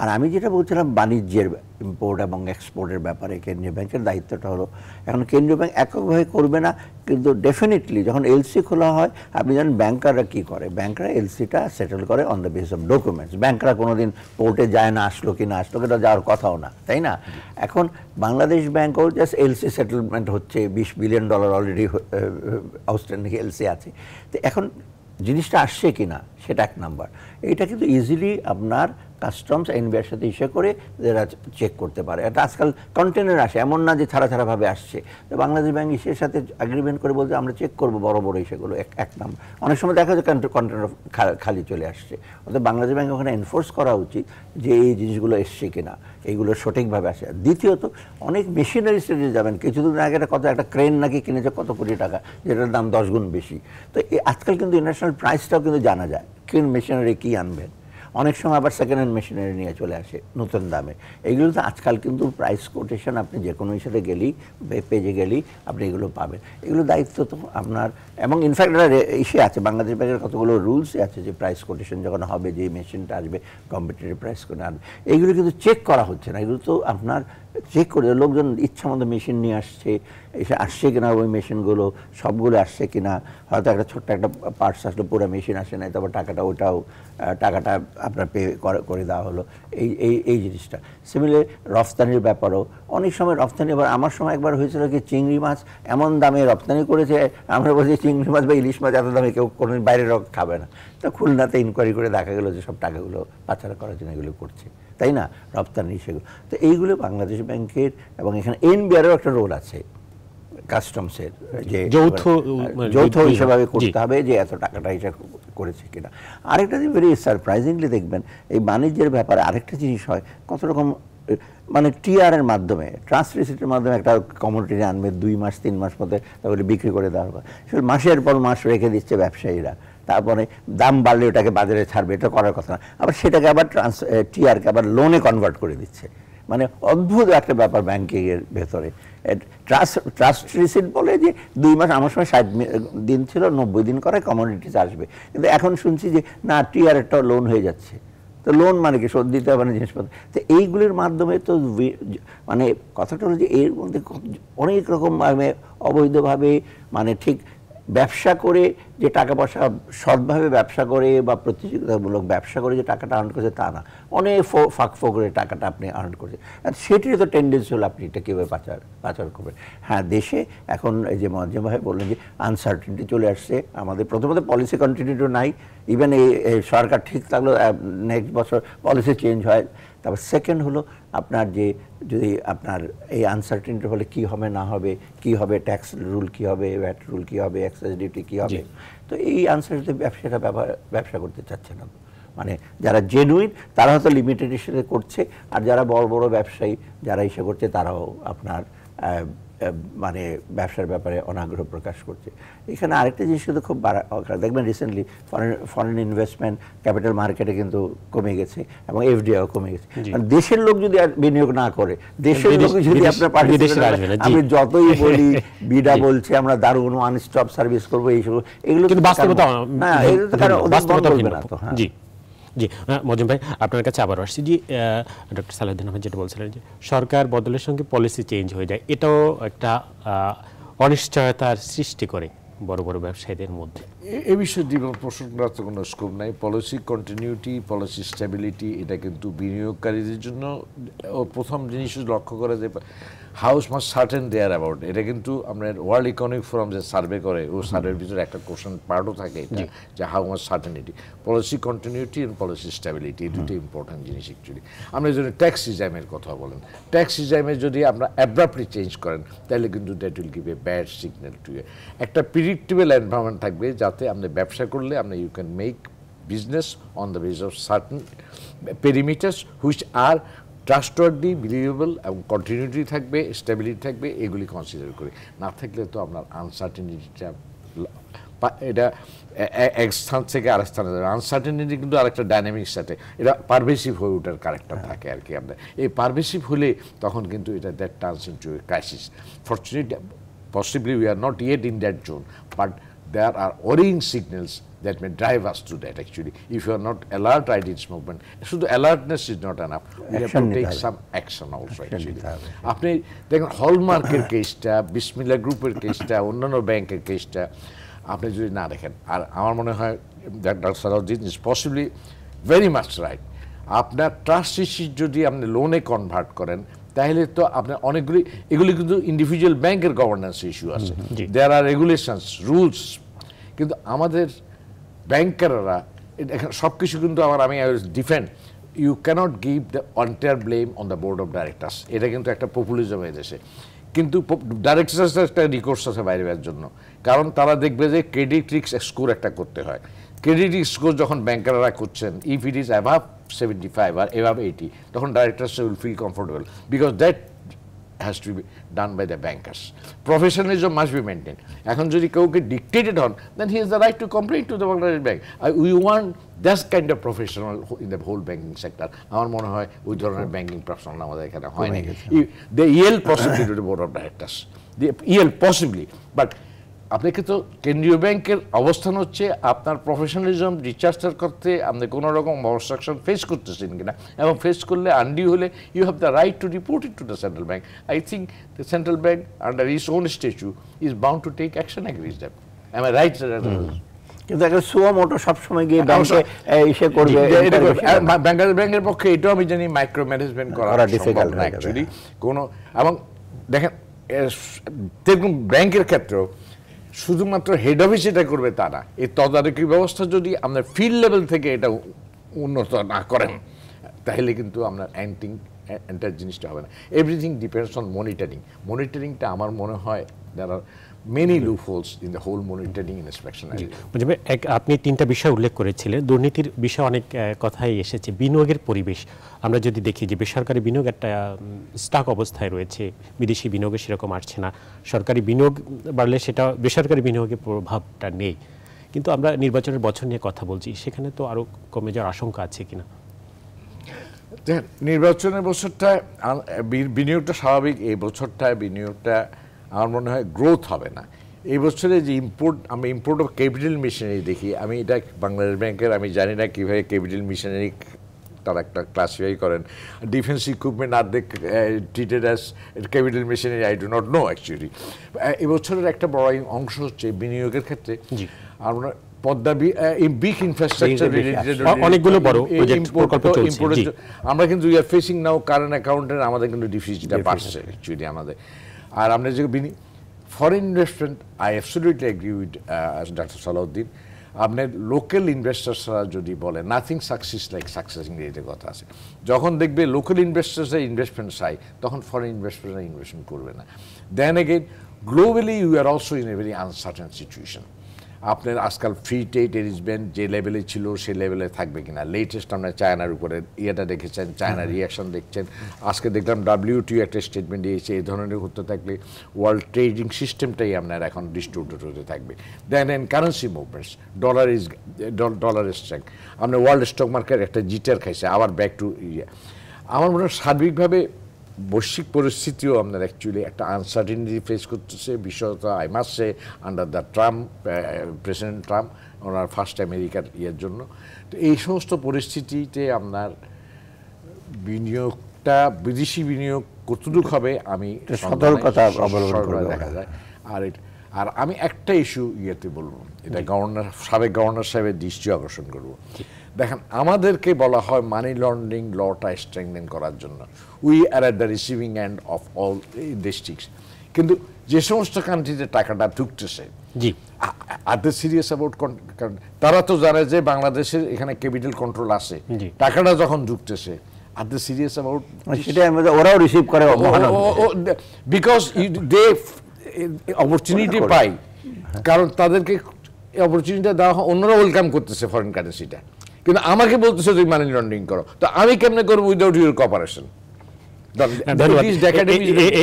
Speaker 2: আর আমি যেটা বলছিলাম বাণিজ্যের ইম্পোর্ট এবং এক্সপোর্টের ব্যাপারে কেন্দ্রীয় ব্যাংকের দায়িত্বটা হলো, এখন কেন্দ্রীয় ব্যাংক এককভাবে করবে না, কিন্তু ডেফিনেটলি যখন এলসি খোলা হয়, আপনি জানেন ব্যাংকাররা কি করে? ব্যাংকরা এলসিটা সেটেল করে on the base of documents ব্যাংকরা কোনো দিন পোর্টে যায় না, আসলো কি না আসলো, এটা যাওয়ার কথাও না, তাই না? এখন বাংলাদেশ ব্যাংকও জাস্ট এলসি সেটেলমেন্ট হচ্ছে, বিশ billion dollar already outstanding LC আছে। তো এখন জিনিসটা আসছে কি না, সেটা এক নাম্বার এটা কিন্তু ইজিলি আপনার কাস্টমস এনবিআর সাথে ইসে করে এরা চেক করতে পারে। এটা আজকাল কন্টেনার আসে, এমন না যে ছাড়া ছাড়াভাবে আসছে। তো বাংলাদেশ ব্যাংক ইসের সাথে এগ্রিমেন্ট করে বলতে আমরা চেক করব বড় বড় ইসেগুলো এক এক নাম্বার অনেক সময় দেখা যায় কন্টেনার খালি চলে আসছে। অর্থাৎ বাংলাদেশ ব্যাংক ওখানে এনফোর্স করা উচিত যে এই জিনিসগুলো এসছে কিনা, এইগুলো সঠিকভাবে আসে। দ্বিতীয়ত, অনেক মেশিনারি স্টেজে যাবেন। কিছুদিন আগে একটা কত একটা ক্রেন নাকি কিনেছে কত কোটি টাকা, যেটার দাম দশ গুণ বেশি। তো আজকাল কিন্তু ইন্টারন্যাশনাল প্রাইসটাও কিন্তু জানা যায় ক্রেন মেশিনারি কী আনবেন? অনেক সময় আবার সেকেন্ড হ্যান্ড মেশিনারি নিয়ে চলে আসে, নতুন দামে। এগুলো তো আজকাল কিন্তু প্রাইস কোটেশন আপনি যে কোনো হিসাবে গেলেই পেজে গেলেই আপনি এগুলো পাবেন। এগুলো দায়িত্ব তো আপনার, এবং ইনফ্যাক্ট ইসে আছে, বাংলাদেশ ব্যাংকের কতগুলো রুলসই আছে যে প্রাইস কোটেশন যখন হবে যে মেশিনটা আসবে কম্পিটিটিভ প্রাইস করে আনবে। এইগুলো কিন্তু চেক করা হচ্ছে না, এগুলো তো আপনার চেক করে, লোকজন ইচ্ছা মতো মেশিন নিয়ে আসছে এসে আসছে কিনা ওই মেশিনগুলো, সবগুলো আসছে কিনা, হয়তো একটা ছোট্ট একটা পার্টস আসলো, পুরো মেশিন আসে নাই, তারপর টাকাটা ওটাও টাকাটা আপনার পে করে দেওয়া হলো। এই এই এই জিনিসটা। সিমিলার রফতানির ব্যাপারও। অনেক সময় রফতানি, এবার আমার সময় একবার হয়েছিল কি, চিংড়ি মাছ এমন দামে রপ্তানি করেছে, আমরা বলছি চিংড়ি মাছ বা ইলিশ মাছ এত দামে কেউ কোনো বাইরের খাবে না। তো খুলনাতে ইনকোয়ারি করে দেখা গেলো যে সব টাকাগুলো পাচার করার জন্য এগুলো করছে। তাই না? রপ্তানি সেগুলো। তো এইগুলো বাংলাদেশ ব্যাংকের এবং এখানে এনবিআরও একটা রোল আছে। কাস্টমসের যে
Speaker 1: যৌথ,
Speaker 2: মানে যৌথ
Speaker 1: দুই-
Speaker 2: হিসাবে করতে হবে যে এত টাকাটা এটা করেছে কিনা। আরেকটা যে ভেরি সারপ্রাইজিংলি দেখবেন এই বাণিজ্যের ব্যাপারে আরেকটা জিনিস হয় কত রকম মানে টিআর এর মাধ্যমে ট্রান্স রিসিটের মাধ্যমে একটা কমোডিটি আনবে দুই মাস তিন মাস মধ্যে তারপরে বিক্রি করে দেওয়ার পর সেটা মাসের পর মাস রেখে দিচ্ছে ব্যবসায়ীরা তারপরে দাম বাড়লে ওটাকে বাজারে ছাড়বে এটা করার কথা না। আবার সেটাকে আবার ট্রান্স টিআরকে আবার লোনে কনভার্ট করে দিচ্ছে। মানে অদ্ভুত একটা ব্যাপার ব্যাংকিং এর ভেতরে। ট্রাস্ট ট্রাস্ট রিসিট বলে যে দুই মাস, আমার সময় ষাট দিন ছিল, নব্বই দিন করে কমোডিটিস আসবে। কিন্তু এখন শুনছি যে, না টিআর একটা লোন হয়ে যাচ্ছে। তো লোন মানে কি? শোধ দিতে হবে না জিনিসপত্র? তো এইগুলির মাধ্যমে তো মানে কথাটা হলো যে এর মধ্যে অনেক রকম ভাবে অবৈধভাবে মানে ঠিক ব্যবসা করে যে টাকা পয়সা সৎভাবে ব্যবসা করে বা প্রতিযোগিতামূলক ব্যবসা করে যে টাকাটা আর্ন করছে তা না। অনেক ফো- ফাঁক ফোকরে টাকাটা আপনি আর্ন করছেন। আর সেটির তো টেন্ডেন্সি হলো আপনি এটা কীভাবে পাচার পাচার করবেন। হ্যাঁ দেশে এখন এই যে মজ্জম ভাই বললেন যে আনসার্টিনিটি চলে আসছে। আমাদের প্রথমত পলিসি কন্টিনিউটি নাই। ইভেন এই সরকার ঠিক থাকলেও নেক্সট বছর পলিসি চেঞ্জ হয়। তারপর সেকেন্ড হলো আপনার যে যদি আপনার এই আনসার্টিনিটি হলে কি হবে না হবে কি হবে ট্যাক্স রুল কি হবে ভ্যাট রুল কি হবে এক্সাইজ ডিউটি কি হবে তো এই আনসার্টিনিটি ব্যবসাটা ব্যবহার- ব্যবসা করতে চাচ্ছে না মানে যারা জেনুইন তারা হয়তো লিমিটেড হিসেবে করছে আর যারা বড় বড় ব্যবসায়ী যারা হিসেবে করছে তারাও আপনার মানে ব্যবসার ব্যাপারে অনাগ্রহ প্রকাশ করছে। এখানে আরেকটা জিনিস কিন্তু খুব দেখবেন recently foreign foreign investment capital মার্কেটে কিন্তু কমে গেছে এবং এফডিআইও কমে গেছে। দেশের লোক যদি আর বিনিয়োগ না করে দেশের লোক যদি আপনার
Speaker 1: জি।
Speaker 2: আমি যতই বলি বিডা বলছে আমরা দারুণ ওয়ান স্টপ সার্ভিস করব এইসব এগুলো
Speaker 1: কিন্তু বাস্তবতা
Speaker 2: না এগুলো তো কারণ না তো, হ্যাঁ।
Speaker 1: জি মজিম ভাই, আপনার কাছে আবার আসছি। জি ডক্টর সালাউদ্দিন আহমেদ যেটা বলছিলেন যে সরকার বদলের সঙ্গে পলিসি চেঞ্জ হয়ে যায়। এটাও একটা অনিশ্চয়তার সৃষ্টি করে বড় বড় ব্যবসায়ীদের মধ্যে।
Speaker 3: এ- বিষয়ে করার তো কোনো স্কোপ নাই। পলিসি কন্টিনিউটি পলিসি স্টেবিলিটি এটা কিন্তু বিনিয়োগকারীদের জন্য প্রথম জিনিস লক্ষ্য করা যে how much certain they're about এটা কিন্তু আমরা ওয়ার্ল্ড ইকোনমিক ফোরাম যে সার্ভে করে ও সার্ভের ভিতরে একটা কোশ্চেন পার্টও থাকে এটা যে how much certainty policy continuity and policy stability এই দুটো ইম্পর্টেন্ট জিনিস অ্যাকচুয়ালি আমরা যদি ট্যাক্স সিজাইমের কথা বলেন ট্যাক্স সিজাইমে যদি আমরা অ্যাব্রাপ্টলি চেঞ্জ করেন তাহলে কিন্তু that will give a bad signal to a একটা প্রিডিক্টেবল এনভায়রনমেন্ট থাকবে যাতে আপনি ব্যবসা করলে আপনি you can make business on the basis of certain perimeters which are trustworthy believable এবং কন্টিনিউটি থাকবে স্টেবিলিটি থাকবে এগুলি কনসিডার করে। না থাকলে তো আপনার আনসার্টেনিটিটা এটা এক স্থান থেকে আরেক স্থানে যাবে আনসার্টেনিটি কিন্তু আরেকটা ডাইনামিক সাথে এটা পারভেসিভ হয়ে ওঠার ক্যারেক্টার থাকে আর কি আপনার। এই পারভেসিভ হলে তখন কিন্তু এটা that turns into a crisis fortunate possibly we are not yet in that zone but there are worrying signals that may drive us to that actually. If you are not alert right its movement. So the alertness is not enough. We have to take some action also
Speaker 2: Action
Speaker 3: actually. আপনি দেখেন হলমার্কের কেসটা বিসমিল্লা গ্রুপের কেসটা অন্যান্য ব্যাংকের কেসটা আপনি যদি না দেখেন আর আমার মনে হয় doctor Salahuddin is possibly very much right আপনার ট্রাস্ট ইস্যু যদি আপনি লোনে কনভার্ট করেন তাহলে তো আপনার অনেকগুলি এগুলি কিন্তু ইন্ডিভিজুয়াল ব্যাংকের গভর্নেন্স ইস্যু আছে। দেয়ার আর রেগুলেশনস রুলস কিন্তু আমাদের ব্যাংকাররা সব কিছু কিন্তু আমার, আমি defend you cannot give the entire blame on the board of directors এটা কিন্তু একটা পপুলিজম দেশে কিন্তু ডাইরেক্টার্স একটা রিকোর্স আছে বাইরে জন্য। কারণ তারা দেখবে যে ক্রেডিট রিক্স স্কোর একটা করতে হয়। ক্রেডিট রিক্স স্কোর যখন ব্যাংকাররা করছেন if it is above seventy five or above eighty তখন directors will feel comfortable because that has to be done by the bankers. Professionalism must be maintained. এখন যদি কাউকে ডিক্টেটেড হন then he has the right to complain to the Bangladesh Bank. I, we want that kind of professional in the whole banking sector. আমার মনে হয় ওই ধরনের ব্যাংকিং প্রফেশনাল আমাদের এখানে হয় না they yell possibly to the board of directors they yell possibly but আপনাকে তো কেন্দ্রীয় ব্যাংকের অবস্থান হচ্ছে আপনার প্রফেশনালিজম রিচার্জটার করতে আপনি কোনো রকম অবস্ট্রাকশন ফেস করতেছেন কিনা এবং ফেস করলে আন্ডি হলে you have the right to report it to the central bank I think the central bank under its own statute is bound to take action against them am I right
Speaker 2: কিন্তু একটা সুয়া মোটো সবসময় গিয়ে ব্যাংকে এসে করবে
Speaker 3: ব্যাংকের ব্যাংকের পক্ষে এটাও আমি জানি মাইক্রো ম্যানেজমেন্ট করা। অ্যাকচুয়ালি কোনো এবং দেখেন দেখুন ব্যাংকের ক্ষেত্রেও শুধুমাত্র হেড অফিস এটা করবে তারা এই তদারকি ব্যবস্থা যদি আপনার ফিল্ড লেভেল থেকে এটা উন্নত না করেন, তাহলে কিন্তু আপনার অ্যান্টিং এন্টার জিনিসটা হবে না। এভরিথিং ডিপেন্ডস অন মনিটরিং মনিটরিংটা আমার মনে হয় are many loopholes in the whole monitoring inspection
Speaker 1: Mujib এক আপনি তিনটা বিষয় উল্লেখ করেছিলেন। দুর্নীতির বিষয়ে অনেক কথাই এসেছে। বিনিয়োগের পরিবেশ। আমরা যদি দেখি যে বেসরকারি বিনিয়োগ একটা স্টাক অবস্থায় রয়েছে। বিদেশি বিনিয়োগে সেরকম আসছে না। সরকারি বিনিয়োগ বাড়লে সেটা বেসরকারি বিনিয়োগের প্রভাবটা নেই। কিন্তু আমরা নির্বাচনের বছর নিয়ে কথা বলছি। সেখানে তো আরও কমে যাওয়ার আশঙ্কা আছে কিনা?
Speaker 3: দেখেন নির্বাচনের বছরটায় বিনিয়োগটা স্বাভাবিক। এই বছরটায় বিনিয়োগটা আমার মনে হয় গ্রোথ হবে না। এই বছরে যে ইম্পোর্ট আমি ইম্পোর্ট অফ ক্যাপিটাল মেশিনারি দেখি আমি এটা বাংলাদেশ ব্যাংকের আমি জানি না কীভাবে ক্যাপিটাল মেশিনারি তারা একটা ক্লাসিফাই করেন। Defence equipment are they treated as capital machinery I do not know actually এবছরের একটা বড় অংশ হচ্ছে বিনিয়োগের ক্ষেত্রে। আমরা পদ্মা বিগ ইনফ্রাস্ট্রাকচার
Speaker 1: অনেকগুলো বড়।
Speaker 3: আমরা কিন্তু we are facing now current অ্যাকাউন্টের আমাদের কিন্তু ডিফিসিটটা বাড়ছে অ্যাকচুয়ালি আমাদের। আর আমরা যে বিনি foreign investment I absolutely agree with doctor Salahuddin আপনার লোকাল ইনভেস্টার্সরা যদি বলে নাথিং সাকসেস লাইক সাকসেস ইংরেজিতে কথা আছে। যখন দেখবে লোকাল ইনভেস্টার্সরা ইনভেস্টমেন্ট চাই, তখন ফরেন ইনভেস্টার্সরা ইনভেস্টমেন্ট করবে না। Then again globally you are also in a very uncertain situation আপনার আজকাল ফ্রি ট্রেড অ্যারেঞ্জমেন্ট যে লেভেলে ছিল, সে লেভেলে থাকবে কিনা? লেটেস্ট আমরা চায়নার উপরে ইয়েটা দেখেছেন চায়নার রিয়াকশন দেখছেন। আজকে দেখলাম ডাব্লিউটিও একটা স্টেটমেন্ট দিয়েছে, এই ধরনের হতে থাকলে ওয়ার্ল্ড ট্রেডিং সিস্টেমটাই আপনার এখন ডিস্ট্রিবিউটেড হতে থাকবে। Then an currency movements dollar is dollar strength আপনার ওয়ার্ল্ড স্টক মার্কেট একটা জিটার খাইছে, আবার ব্যাক টু ইয়ে। আমার মনে হয় সার্বিকভাবে বৈশ্বিক পরিস্থিতিও আপনার অ্যাকচুয়ালি একটা আনসার্টিনিটি ফেস করতেছে। বিশেষত I must say under the Trump president Trump owner first আমেরিকার ইয়ের জন্য। তো এই সমস্ত পরিস্থিতিতে আপনার বিনিয়োগটা বিদেশি বিনিয়োগ কতটুকু হবে আমি।
Speaker 2: সতর্কতা অবলম্বন করবে
Speaker 3: দেখা যায়। আর আর আমি একটা ইস্যু ইয়েতে বলব। এটা গভর্নর সাবেক গভর্নর সাহেবের দৃষ্টি আকর্ষণ করব। দেখেন আমাদেরকে বলা হয় মানি লন্ডারিং লটা স্ট্রেংথেন করার জন্য। We are at the receiving end of all districts কিন্তু যে সমস্ত কান্ট্রিতে টাকাটা ঢুকতেছে
Speaker 1: জি।
Speaker 3: আর দ্য সিরিয়াস অ্যাবাউট তারা তো জানে যে বাংলাদেশের এখানে ক্যাপিটাল কন্ট্রোল আছে। টাকাটা যখন ঢুকতেছে আর দ্য সিরিয়াস অ্যাবাউট
Speaker 2: আমাদের ওরাও রিসিভ করে।
Speaker 3: বিকজ দে অপরচুনিটি পাই কারণ তাদেরকে অপরচুনিটি দেওয়া হয় অন্যরা ওয়েলকাম করতেছে ফরেন কারেন্সিটা কিন্তু আমাকে বলতেছে তুমি মানি লন্ডারিং করো। তো আমি কেমনে করব উইদাউট ইউর কপারেশন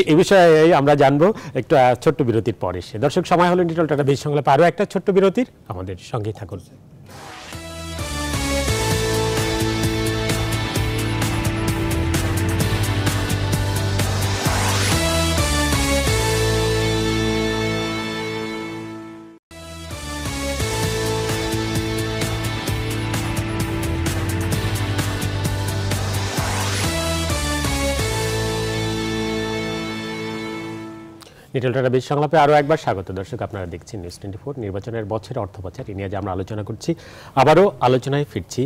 Speaker 1: এ- বিষয়ে আমরা জানব একটু ছোট্ট বিরতির পরে সে দর্শক সময় হলো টাটা বীজ সংলাপে আরও একটা ছোট্ট বিরতির। আমাদের সঙ্গেই থাকুন। নিটল টাটা সংলাপে আরও একবার স্বাগত। দর্শক, আপনারা দেখছেন নিউজ টোয়েন্টি ফোর নির্বাচনের বছরে অর্থপাচার এ নিয়ে যে আমরা আলোচনা করছি, আবারও আলোচনায় ফিরছি।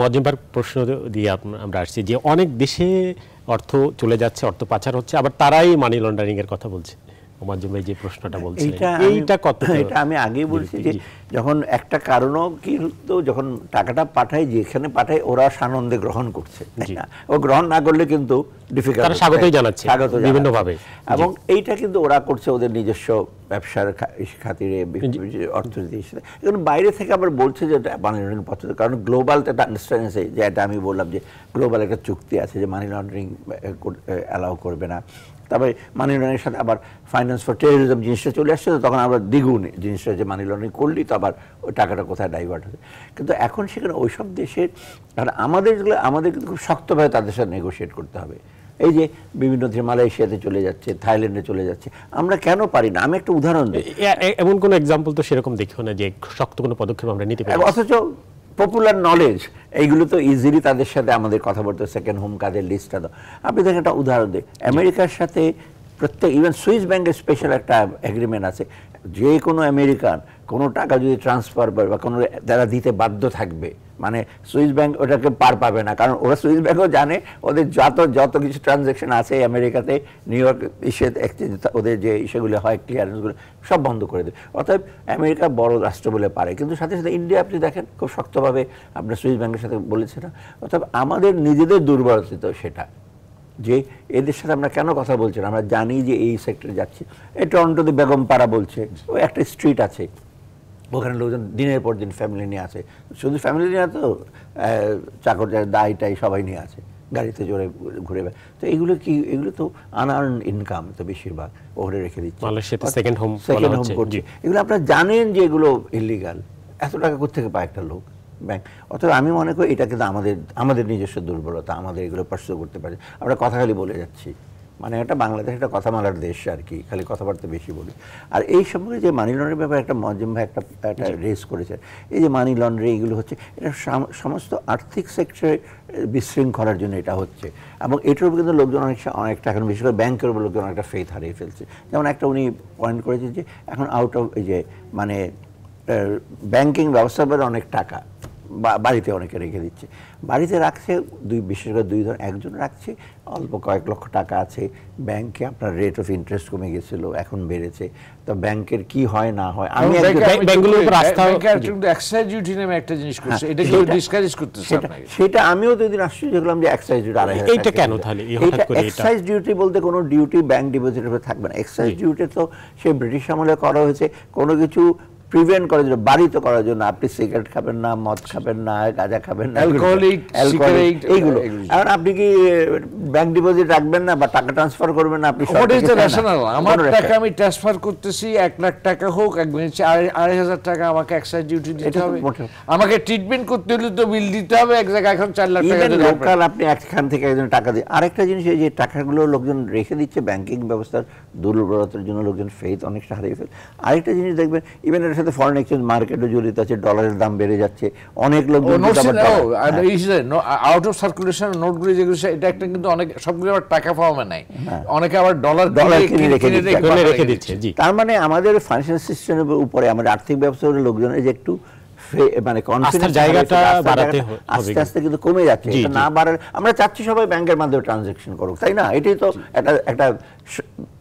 Speaker 1: মজিম্বার প্রশ্ন দিয়ে আমরা আসছি যে অনেক দেশে অর্থ চলে যাচ্ছে, অর্থ পাচার হচ্ছে, আবার তারাই মানি লন্ডারিংয়ের কথা বলছে। ভাই যে প্রশ্নটা বলছিলেন।
Speaker 2: এইটা
Speaker 1: কত?
Speaker 2: এটা আমি আগেই বলছি যে যখন একটা কারণও কিন্তু যখন টাকাটা পাঠায় যেখানে পাঠায় ওরা সানন্দে গ্রহণ করছে? ও গ্রহণ না করলে কিন্তু ডিফিকাল্ট
Speaker 1: তারা স্বাগতই জানাচ্ছে, বিভিন্নভাবে।
Speaker 2: এবং এইটা কিন্তু ওরা করছে ওদের নিজস্ব ব্যবসার খাতিরে অর্থনীতি হিসেবে এখন বাইরে থেকে আবার বলছে যে মানি লন্ডারিং পছন্দ কারণ গ্লোবাল একটা আন্ডারস্ট্যান্ডিং আছে যে এটা আমি বললাম যে গ্লোবাল একটা চুক্তি আছে যে মানি লন্ডারিং অ্যালাউ করবে না। তারপরে মানি লন্ডারিং সাথে আবার ফাইন্যান্স ফর টেরোরিজম জিনিসটা চলে আসছে তো তখন আবার দ্বিগুণ জিনিসটা যে মানি লন্ডারিং করলি তো আবার ওই টাকাটা কোথায় ডাইভার্ট হবে কিন্তু এখন সেখানে ওইসব দেশের আর আমাদের যেগুলো আমাদের কিন্তু খুব শক্তভাবে তাদের সাথে নেগোশিয়েট করতে হবে। এই যে বিভিন্ন দেশে মালয়েশিয়াতে চলে যাচ্ছে থাইল্যান্ডে চলে যাচ্ছে আমরা কেন পারি না? আমি একটা উদাহরণ দিই।
Speaker 1: এমন কোনো এক্সাম্পল তো সেরকম দেখিও না যে শক্ত কোনো পদক্ষেপ আমরা নিতে পারি
Speaker 2: অথচ পপুলার নলেজ এইগুলো তো ইজিলি তাদের সাথে আমাদের কথাবার্তা সেকেন্ড হোম কাজের লিস্টটা দাও আপনি দেখেন একটা উদাহরণ দিই। আমেরিকার সাথে প্রত্যেক ইভেন সুইস ব্যাংকের স্পেশাল একটা এগ্রিমেন্ট আছে। যে কোনো আমেরিকান কোনো টাকা যদি ট্রান্সফার করে বা কোনো তারা দিতে বাধ্য থাকবে মানে সুইস ব্যাংক ওটাকে পার পাবে না। কারণ ওরা সুইস ব্যাংকও জানে, ওদের যত যত কিছু ট্রানজ্যাকশন আছে আমেরিকাতে নিউ ইয়র্ক ইসে এক্সচেঞ্জ ওদের যে ইসেগুলো হয় ক্লিয়ারেন্সগুলো সব বন্ধ করে দেবে। অতএব আমেরিকা বড় রাষ্ট্র বলে পারে। কিন্তু সাথে সাথে ইন্ডিয়া আপনি দেখেন, খুব শক্তভাবে আপনার সুইস ব্যাংকের সাথে বলেছে না। অর্থাৎ আমাদের নিজেদের দুর্বলতা সেটা, যে এদের সাথে আমরা কেন কথা বলছি আমরা জানি যে এই সেক্টরে যাচ্ছি। টরন্টোতে বেগম পাড়া বলছে, ও একটা স্ট্রিট আছে। ওখানে লোকজন দিনের পর দিন ফ্যামিলি নিয়ে আসে। শুধু ফ্যামিলি নিয়ে তো চাকর দায় টাই সবাই নিয়ে আসে গাড়িতে চড়ে ঘুরে বেড়ায়। তো এগুলো কি এগুলো তো আনআর্ন ইনকাম তো বেশিরভাগ ওখানে রেখে দিচ্ছে।
Speaker 1: মালয়েশিয়াতে second
Speaker 2: সেকেন্ড হোম করছে। এগুলো আপনারা জানেন যে এগুলো ইলিগাল এত টাকা কোথেকে পায় একটা লোক? ব্যাংক। অথবা আমি মনে করি এটা কিন্তু আমাদের আমাদের নিজস্ব দুর্বলতা আমাদের এগুলো পার্সু করতে পারে। আমরা কথা খালি বলে যাচ্ছি। মানে এটা বাংলাদেশ একটা কথা বলার দেশ আর কি খালি কথাবার্তা বেশি বলি। আর এই সম্পর্কে যে মানি লন্ডারিং ব্যাপারে একটা মজম ভাই একটা একটা রেস করেছে এই যে মানি লন্ডারিং এগুলো হচ্ছে এটা সাম- সমস্ত আর্থিক সেক্টরে বিশৃঙ্খলার জন্য এটা হচ্ছে। এবং এটার উপর কিন্তু লোকজন অনেক অনেকটা এখন বিশেষ করে ব্যাংকের উপর লোকজন অনেকটা ফেথ হারিয়ে ফেলছে। যেমন একটা উনি পয়েন্ট করেছেন যে এখন আউট অফ এই যে মানে ব্যাংকিং ব্যবস্থার অনেক টাকা। বাড়িতে অনেকে রেখে দিচ্ছে বাড়িতে রাখছে দুই বিশেষ করে দুই ধরনের একজন রাখছে অল্প কয়েক লক্ষ টাকা আছে ব্যাংকে আপনার রেট অফ ইন্টারেস্ট কমে গেছিল এখন বেড়েছে তো ব্যাংকের কি হয় না হয় আমি
Speaker 3: একটু- এক্সাইজ ডিউটি নামে জিনিস করছে
Speaker 2: হ্যাঁ,
Speaker 3: এটা কেউ
Speaker 2: সেটা-
Speaker 3: ডিসকারেজ করতেছে
Speaker 2: সেটা আমিও তো দিন আশ্চর্য হলাম যে এক্সাইজ ডিউটি আড়াই হাজার
Speaker 1: এইটা কেন। তাহলে? হঠাৎ করে এটা?
Speaker 2: এক্সাইজ ডিউটি বলতে কোনো ডিউটি ব্যাংক ডিপোজিটের উপরে থাকবে না এক্সাইজ ডিউটি তো সেই ব্রিটিশ আমলে করা হয়েছে কোনো কিছু প্রিভেন্ট করার জন্য বাড়িত করার জন্য আপনি সিগারেট খাবেন না মদ খাবেন না গাঁজা খাবেন না এইগুলো। এখন আপনি কি ব্যাংক ডিপোজিট রাখবেন না বা টাকা ট্রান্সফার করবেন না আপনি
Speaker 3: আমার টাকা আমি ট্রান্সফার করতেছি এক লাখ টাকা হোক এক আড়াই হাজার টাকা আমাকে এক্সাইজ ডিউটি দিতে হবে। আমাকে ট্রিটমেন্ট করতে হলে তো বিল দিতে হবে এক জায়গায় এখন চার লাখ টাকা।
Speaker 2: লোকাল আপনি একখান থেকে একজন টাকা দিয়ে আরেকটা জিনিস এই যে টাকাগুলো লোকজন রেখে দিচ্ছে ব্যাংকিং ব্যবস্থার দুর্বলতার জন্য লোকজন ফেথ অনেকটা হারিয়ে ফেল আরেকটা জিনিস দেখবেন ইভেন সাথে ফরেন এক্সচেঞ্জ মার্কেটও জড়িত আছে ডলারের দাম বেড়ে যাচ্ছে অনেক হ্যাঁ।
Speaker 3: আউট অফ সার্কুলেশন নোটগুলি যেগুলো এটা একটা কিন্তু অনেক সবগুলো আবার টাকা পাওয়া নাই অনেকে আবার ডলার
Speaker 2: ডলার কিনে রেখে দিচ্ছে। তার মানে আমাদের ফাইন্যান্সিয়াল সিস্টেমের উপরে আমাদের আর্থিক ব্যবস্থার লোকজনের যে একটু মানে confidence
Speaker 1: জায়গাটা বাড়াতে হবে
Speaker 2: আস্তে আস্তে কিন্তু। কমে যাচ্ছে। এটা না বাড়ার আমরা চাচ্ছি সবাই ব্যাংকের মাধ্যমে ট্রানজেকশন করুক তাই না? এটাই তো একটা একটা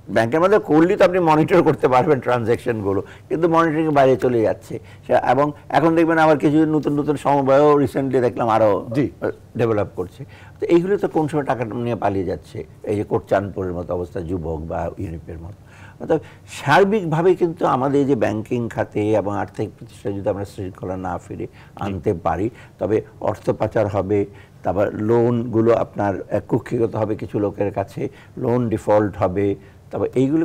Speaker 2: ব্যাংকের মধ্যে করলেই তো আপনি মনিটর করতে পারবেন ট্রানজেকশনগুলো কিন্তু মনিটরিং বাইরে চলে যাচ্ছে। সে- এবং এখন দেখবেন আবার কিছু নতুন নতুন সমবায়ও রিসেন্টলি দেখলাম আরও
Speaker 3: জি।
Speaker 2: ডেভেলপ করছে। তো এইগুলো তো কোন সময় টাকা নিয়ে পালিয়ে যাচ্ছে? এই যে কোটচাঁদপুরের মতো অবস্থা যুবক বা ইউনিপের মতো। অর্থাৎ সার্বিকভাবে কিন্তু আমাদের এই যে ব্যাংকিং খাতে এবং আর্থিক প্রতিষ্ঠানে যদি আমরা শৃঙ্খলা না ফিরে আনতে পারি তবে অর্থ পাচার হবে তারপর লোনগুলো আপনার কুক্ষিগত হবে কিছু লোকের কাছে লোন ডিফল্ট হবে তারপর এইগুলো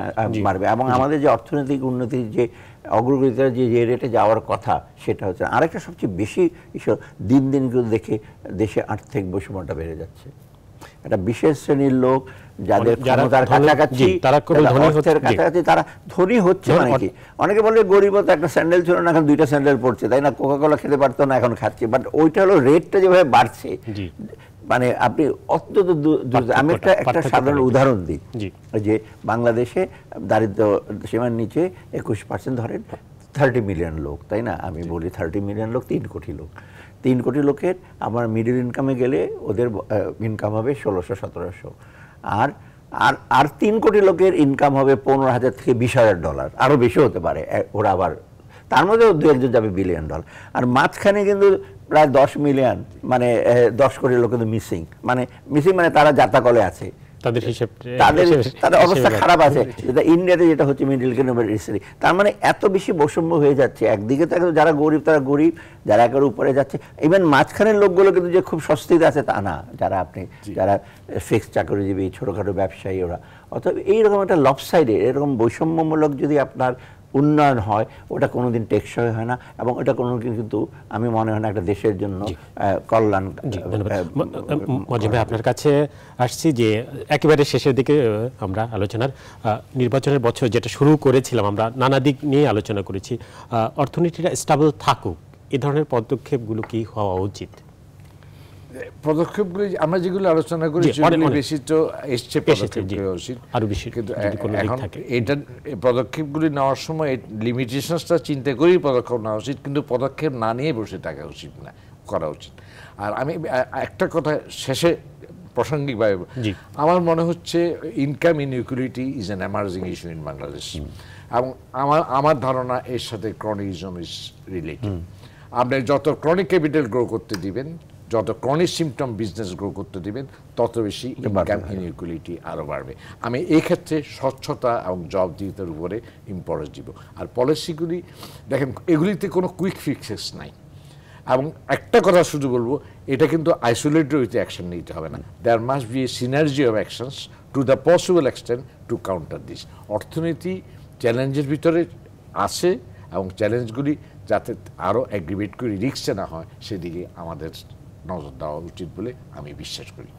Speaker 2: হ্যাঁ। বাড়বে এবং আমাদের যে অর্থনৈতিক উন্নতির যে অগ্রগতিটা যে যে রেটে যাওয়ার কথা সেটা হচ্ছে। আরেকটা সবচেয়ে বেশি দিন দিন দেখে দেশে আর্থিক বৈষম্যটা বেড়ে যাচ্ছে একটা বিশেষ শ্রেণির লোক যাদের ক্ষমতার কাছাকাছি
Speaker 1: তারা।
Speaker 2: কাছাকাছি তারা ধনী হচ্ছে মানে কি? অনেকে বলে গরিবত একটা স্যান্ডেল ছিল না এখন দুইটা স্যান্ডেল পড়ছে। তাই না? কোকা কোলা খেতে পারতো না এখন খাচ্ছে। বাট ওইটা হলো রেটটা যেভাবে বাড়ছে মানে আপনি অত্যন্ত আমি একটা একটা সাধারণ উদাহরণ দিই। যে বাংলাদেশে দারিদ্র সীমার নিচে একুশ পার্সেন্ট ধরেন থার্টি মিলিয়ন লোক তাই না? আমি বলি থার্টি মিলিয়ন লোক তিন কোটি লোক। তিন কোটি লোকের আমার মিডল ইনকামে গেলে ওদের ইনকাম হবে ষোলোশো, সতেরোশো। আর আর আর তিন কোটি লোকের ইনকাম হবে পনেরো হাজার থেকে বিশ হাজার ডলার আরও বেশি হতে পারে ওরা আবার। তার মধ্যেও দু একজন যাবে বিলিয়ন ডলার আর মাঝখানে কিন্তু প্রায় দশ মিলিয়ন মানে দশ কোটি লোক কিন্তু মিসিং মানে মিসিং মানে তারা যাতাকলে আছে।
Speaker 1: তাদের হিসেব
Speaker 2: তাদের তাদের অবস্থা খারাপ আছে। ইন্ডিয়াতে যেটা হচ্ছে মিডিল ক্যাটাগরি তার মানে এত বেশি বৈষম্য হয়ে যাচ্ছে। একদিকে তো যারা গরিব তারা গরিব যারা একের উপরে যাচ্ছে। ইভেন মাঝখানের লোকগুলো কিন্তু যে খুব স্বস্তিতে আছে তা না। যারা আপনি যারা ফিক্স চাকরিজীবী ছোটখাটো ব্যবসায়ী ওরা। অথবা এইরকম একটা লফসাইডে এরকম বৈষম্যমূলক যদি আপনার উন্নয়ন হয় ওটা কোনোদিন টেকসই হয় না এবং ওটা কোনো দিন কিন্তু আমি মনে হয় না একটা দেশের জন্য কল্যাণ
Speaker 1: মজিব আপনার কাছে আসছি যে একেবারে শেষের দিকে আমরা আলোচনার নির্বাচনের বছর যেটা শুরু করেছিলাম আমরা নানা দিক নিয়ে আলোচনা করেছি। অর্থনীতিটা স্টেবল থাকুক এ ধরনের পদক্ষেপগুলো কি হওয়া উচিত?
Speaker 3: পদক্ষেপগুলি আমরা যেগুলো আলোচনা করি। বেশি তো এসছে
Speaker 1: আরও বেশি
Speaker 3: কিন্তু এখন এটা পদক্ষেপগুলি নেওয়ার সময় লিমিটেশনসটা চিন্তা করেই পদক্ষেপ নেওয়া উচিত কিন্তু পদক্ষেপ না নিয়ে বসে থাকা উচিত না করা উচিত। আর আমি একটা কথা শেষে প্রাসঙ্গিকভাবে আমার মনে হচ্ছে income inequality is an emerging issue in Bangladesh এবং আমার আমার ধারণা এর সাথে ক্রনিজম ইজ রিলেটেড আপনি যত ক্রনিক ক্যাপিটাল গ্রো করতে দিবেন যত ক্রনিক সিমটম বিজনেস গ্রো করতে দেবেন তত বেশি ইনকাম ইনইকুয়ালিটি আরও বাড়বে। আমি এই ক্ষেত্রে স্বচ্ছতা এবং জবাবদিহিতার উপরে ইম্পর্টেন্স দিব। আর পলিসিগুলি দেখেন এগুলিতে কোনো কুইক ফিক্সেস নাই। এবং একটা কথা শুধু বলব এটা কিন্তু আইসোলেটেড উইথ অ্যাকশন নিতে হবে না। There must be a synergy of actions to the possible extent to counter this অর্থনীতি চ্যালেঞ্জের ভিতরে আছে এবং চ্যালেঞ্জগুলি যাতে আরও অ্যাগ্রিভেট করে রিক্সে না হয় সেদিকে আমাদের নজর দেওয়া উচিত বলে আমি বিশ্বাস করি।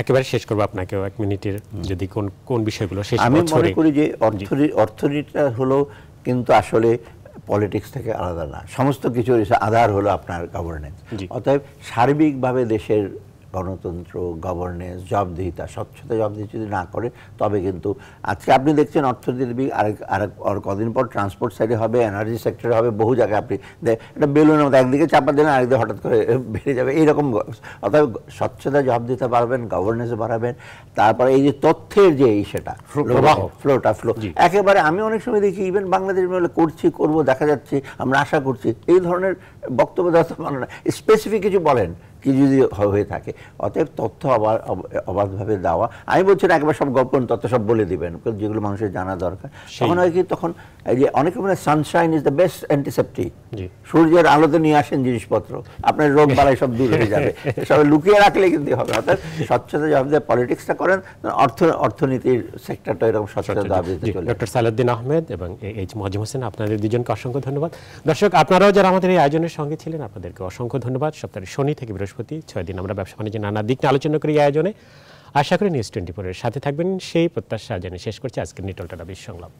Speaker 1: একেবারে শেষ করব আপনাকে এক মিনিটের যদি কোন কোন বিষয়গুলো শেষ
Speaker 2: আমি মনে করি যে অর্থনীতি অর্থনীতিটা হলো কিন্তু আসলে পলিটিক্স থেকে আলাদা না। সমস্ত কিছুর এসে আধার হলো আপনার গভর্নেন্স। অতএব সার্বিকভাবে দেশের গণতন্ত্র গভর্নেন্স জবাবদিহিতা স্বচ্ছতা জবাবদিহি যদি না করে তবে কিন্তু আজকে আপনি দেখছেন অর্থনীতি আরেক আরেক আর কদিন পর ট্রান্সপোর্ট সাইডে হবে এনার্জি সেক্টরে হবে বহু জায়গায় আপনি একটা বেলুনের মতো একদিকে চাপা দিলেন আরেকদিকে হঠাৎ করে বেড়ে যাবে এইরকম অতএব স্বচ্ছতা জবাবদিহিতা বাড়াবেন গভর্নেন্স বাড়াবেন তারপরে এই যে তথ্যের যে এই সেটা ফ্লোটা ফ্লো একেবারে আমি অনেক সময় দেখি ইভেন বাংলাদেশ বলে করছি করব দেখা যাচ্ছে আমরা আশা করছি এই ধরনের বক্তব্য দেওয়া তো মানে না স্পেসিফিক কিছু বলেন কি যদি হয়ে থাকে। অতএব তথ্য অব- অবাধভাবে দেওয়া। আমি বলছি না একবার সব গোপন তথ্য সব বলে দিবেন যেগুলো মানুষের জানা দরকার। তখন হয় কি তখন এই যে অনেকে বলে sunshine is the best antiseptic সূর্যের আলোতে নিয়ে আসেন জিনিসপত্র আপনার রোগ বালাই সব দূর হয়ে যাবে। সব লুকিয়ে রাখলে কিন্তু হবে। অর্থাৎ স্বচ্ছতা জবাব পলিটিক্সটা করেন অর্থ অর্থনীতির সেক্টরটা এরকম স্বচ্ছতা জবাব চলে।
Speaker 1: ডক্টর সালাউদ্দিন আহমেদ এবং এইচ মজিম হোসেন আপনাদের দুজনকে অসংখ্য ধন্যবাদ। দর্শক আপনারাও যারা আমাদের এই আয়োজনের সঙ্গে ছিলেন আপনাদেরকে অসংখ্য ধন্যবাদ। সপ্তাহের শনি থেকে বৃহস্পতি ছয় দিন আমরা ব্যবসা বাণিজ্যের নানা দিক আলোচনা করি আয়োজনে। আশা করি নিউজ টোয়েন্টি ফোরের সাথে থাকবেন। সেই প্রত্যাশা জানিয়ে শেষ করছে আজকের নিটলটা টাটা বিশ সংলাপ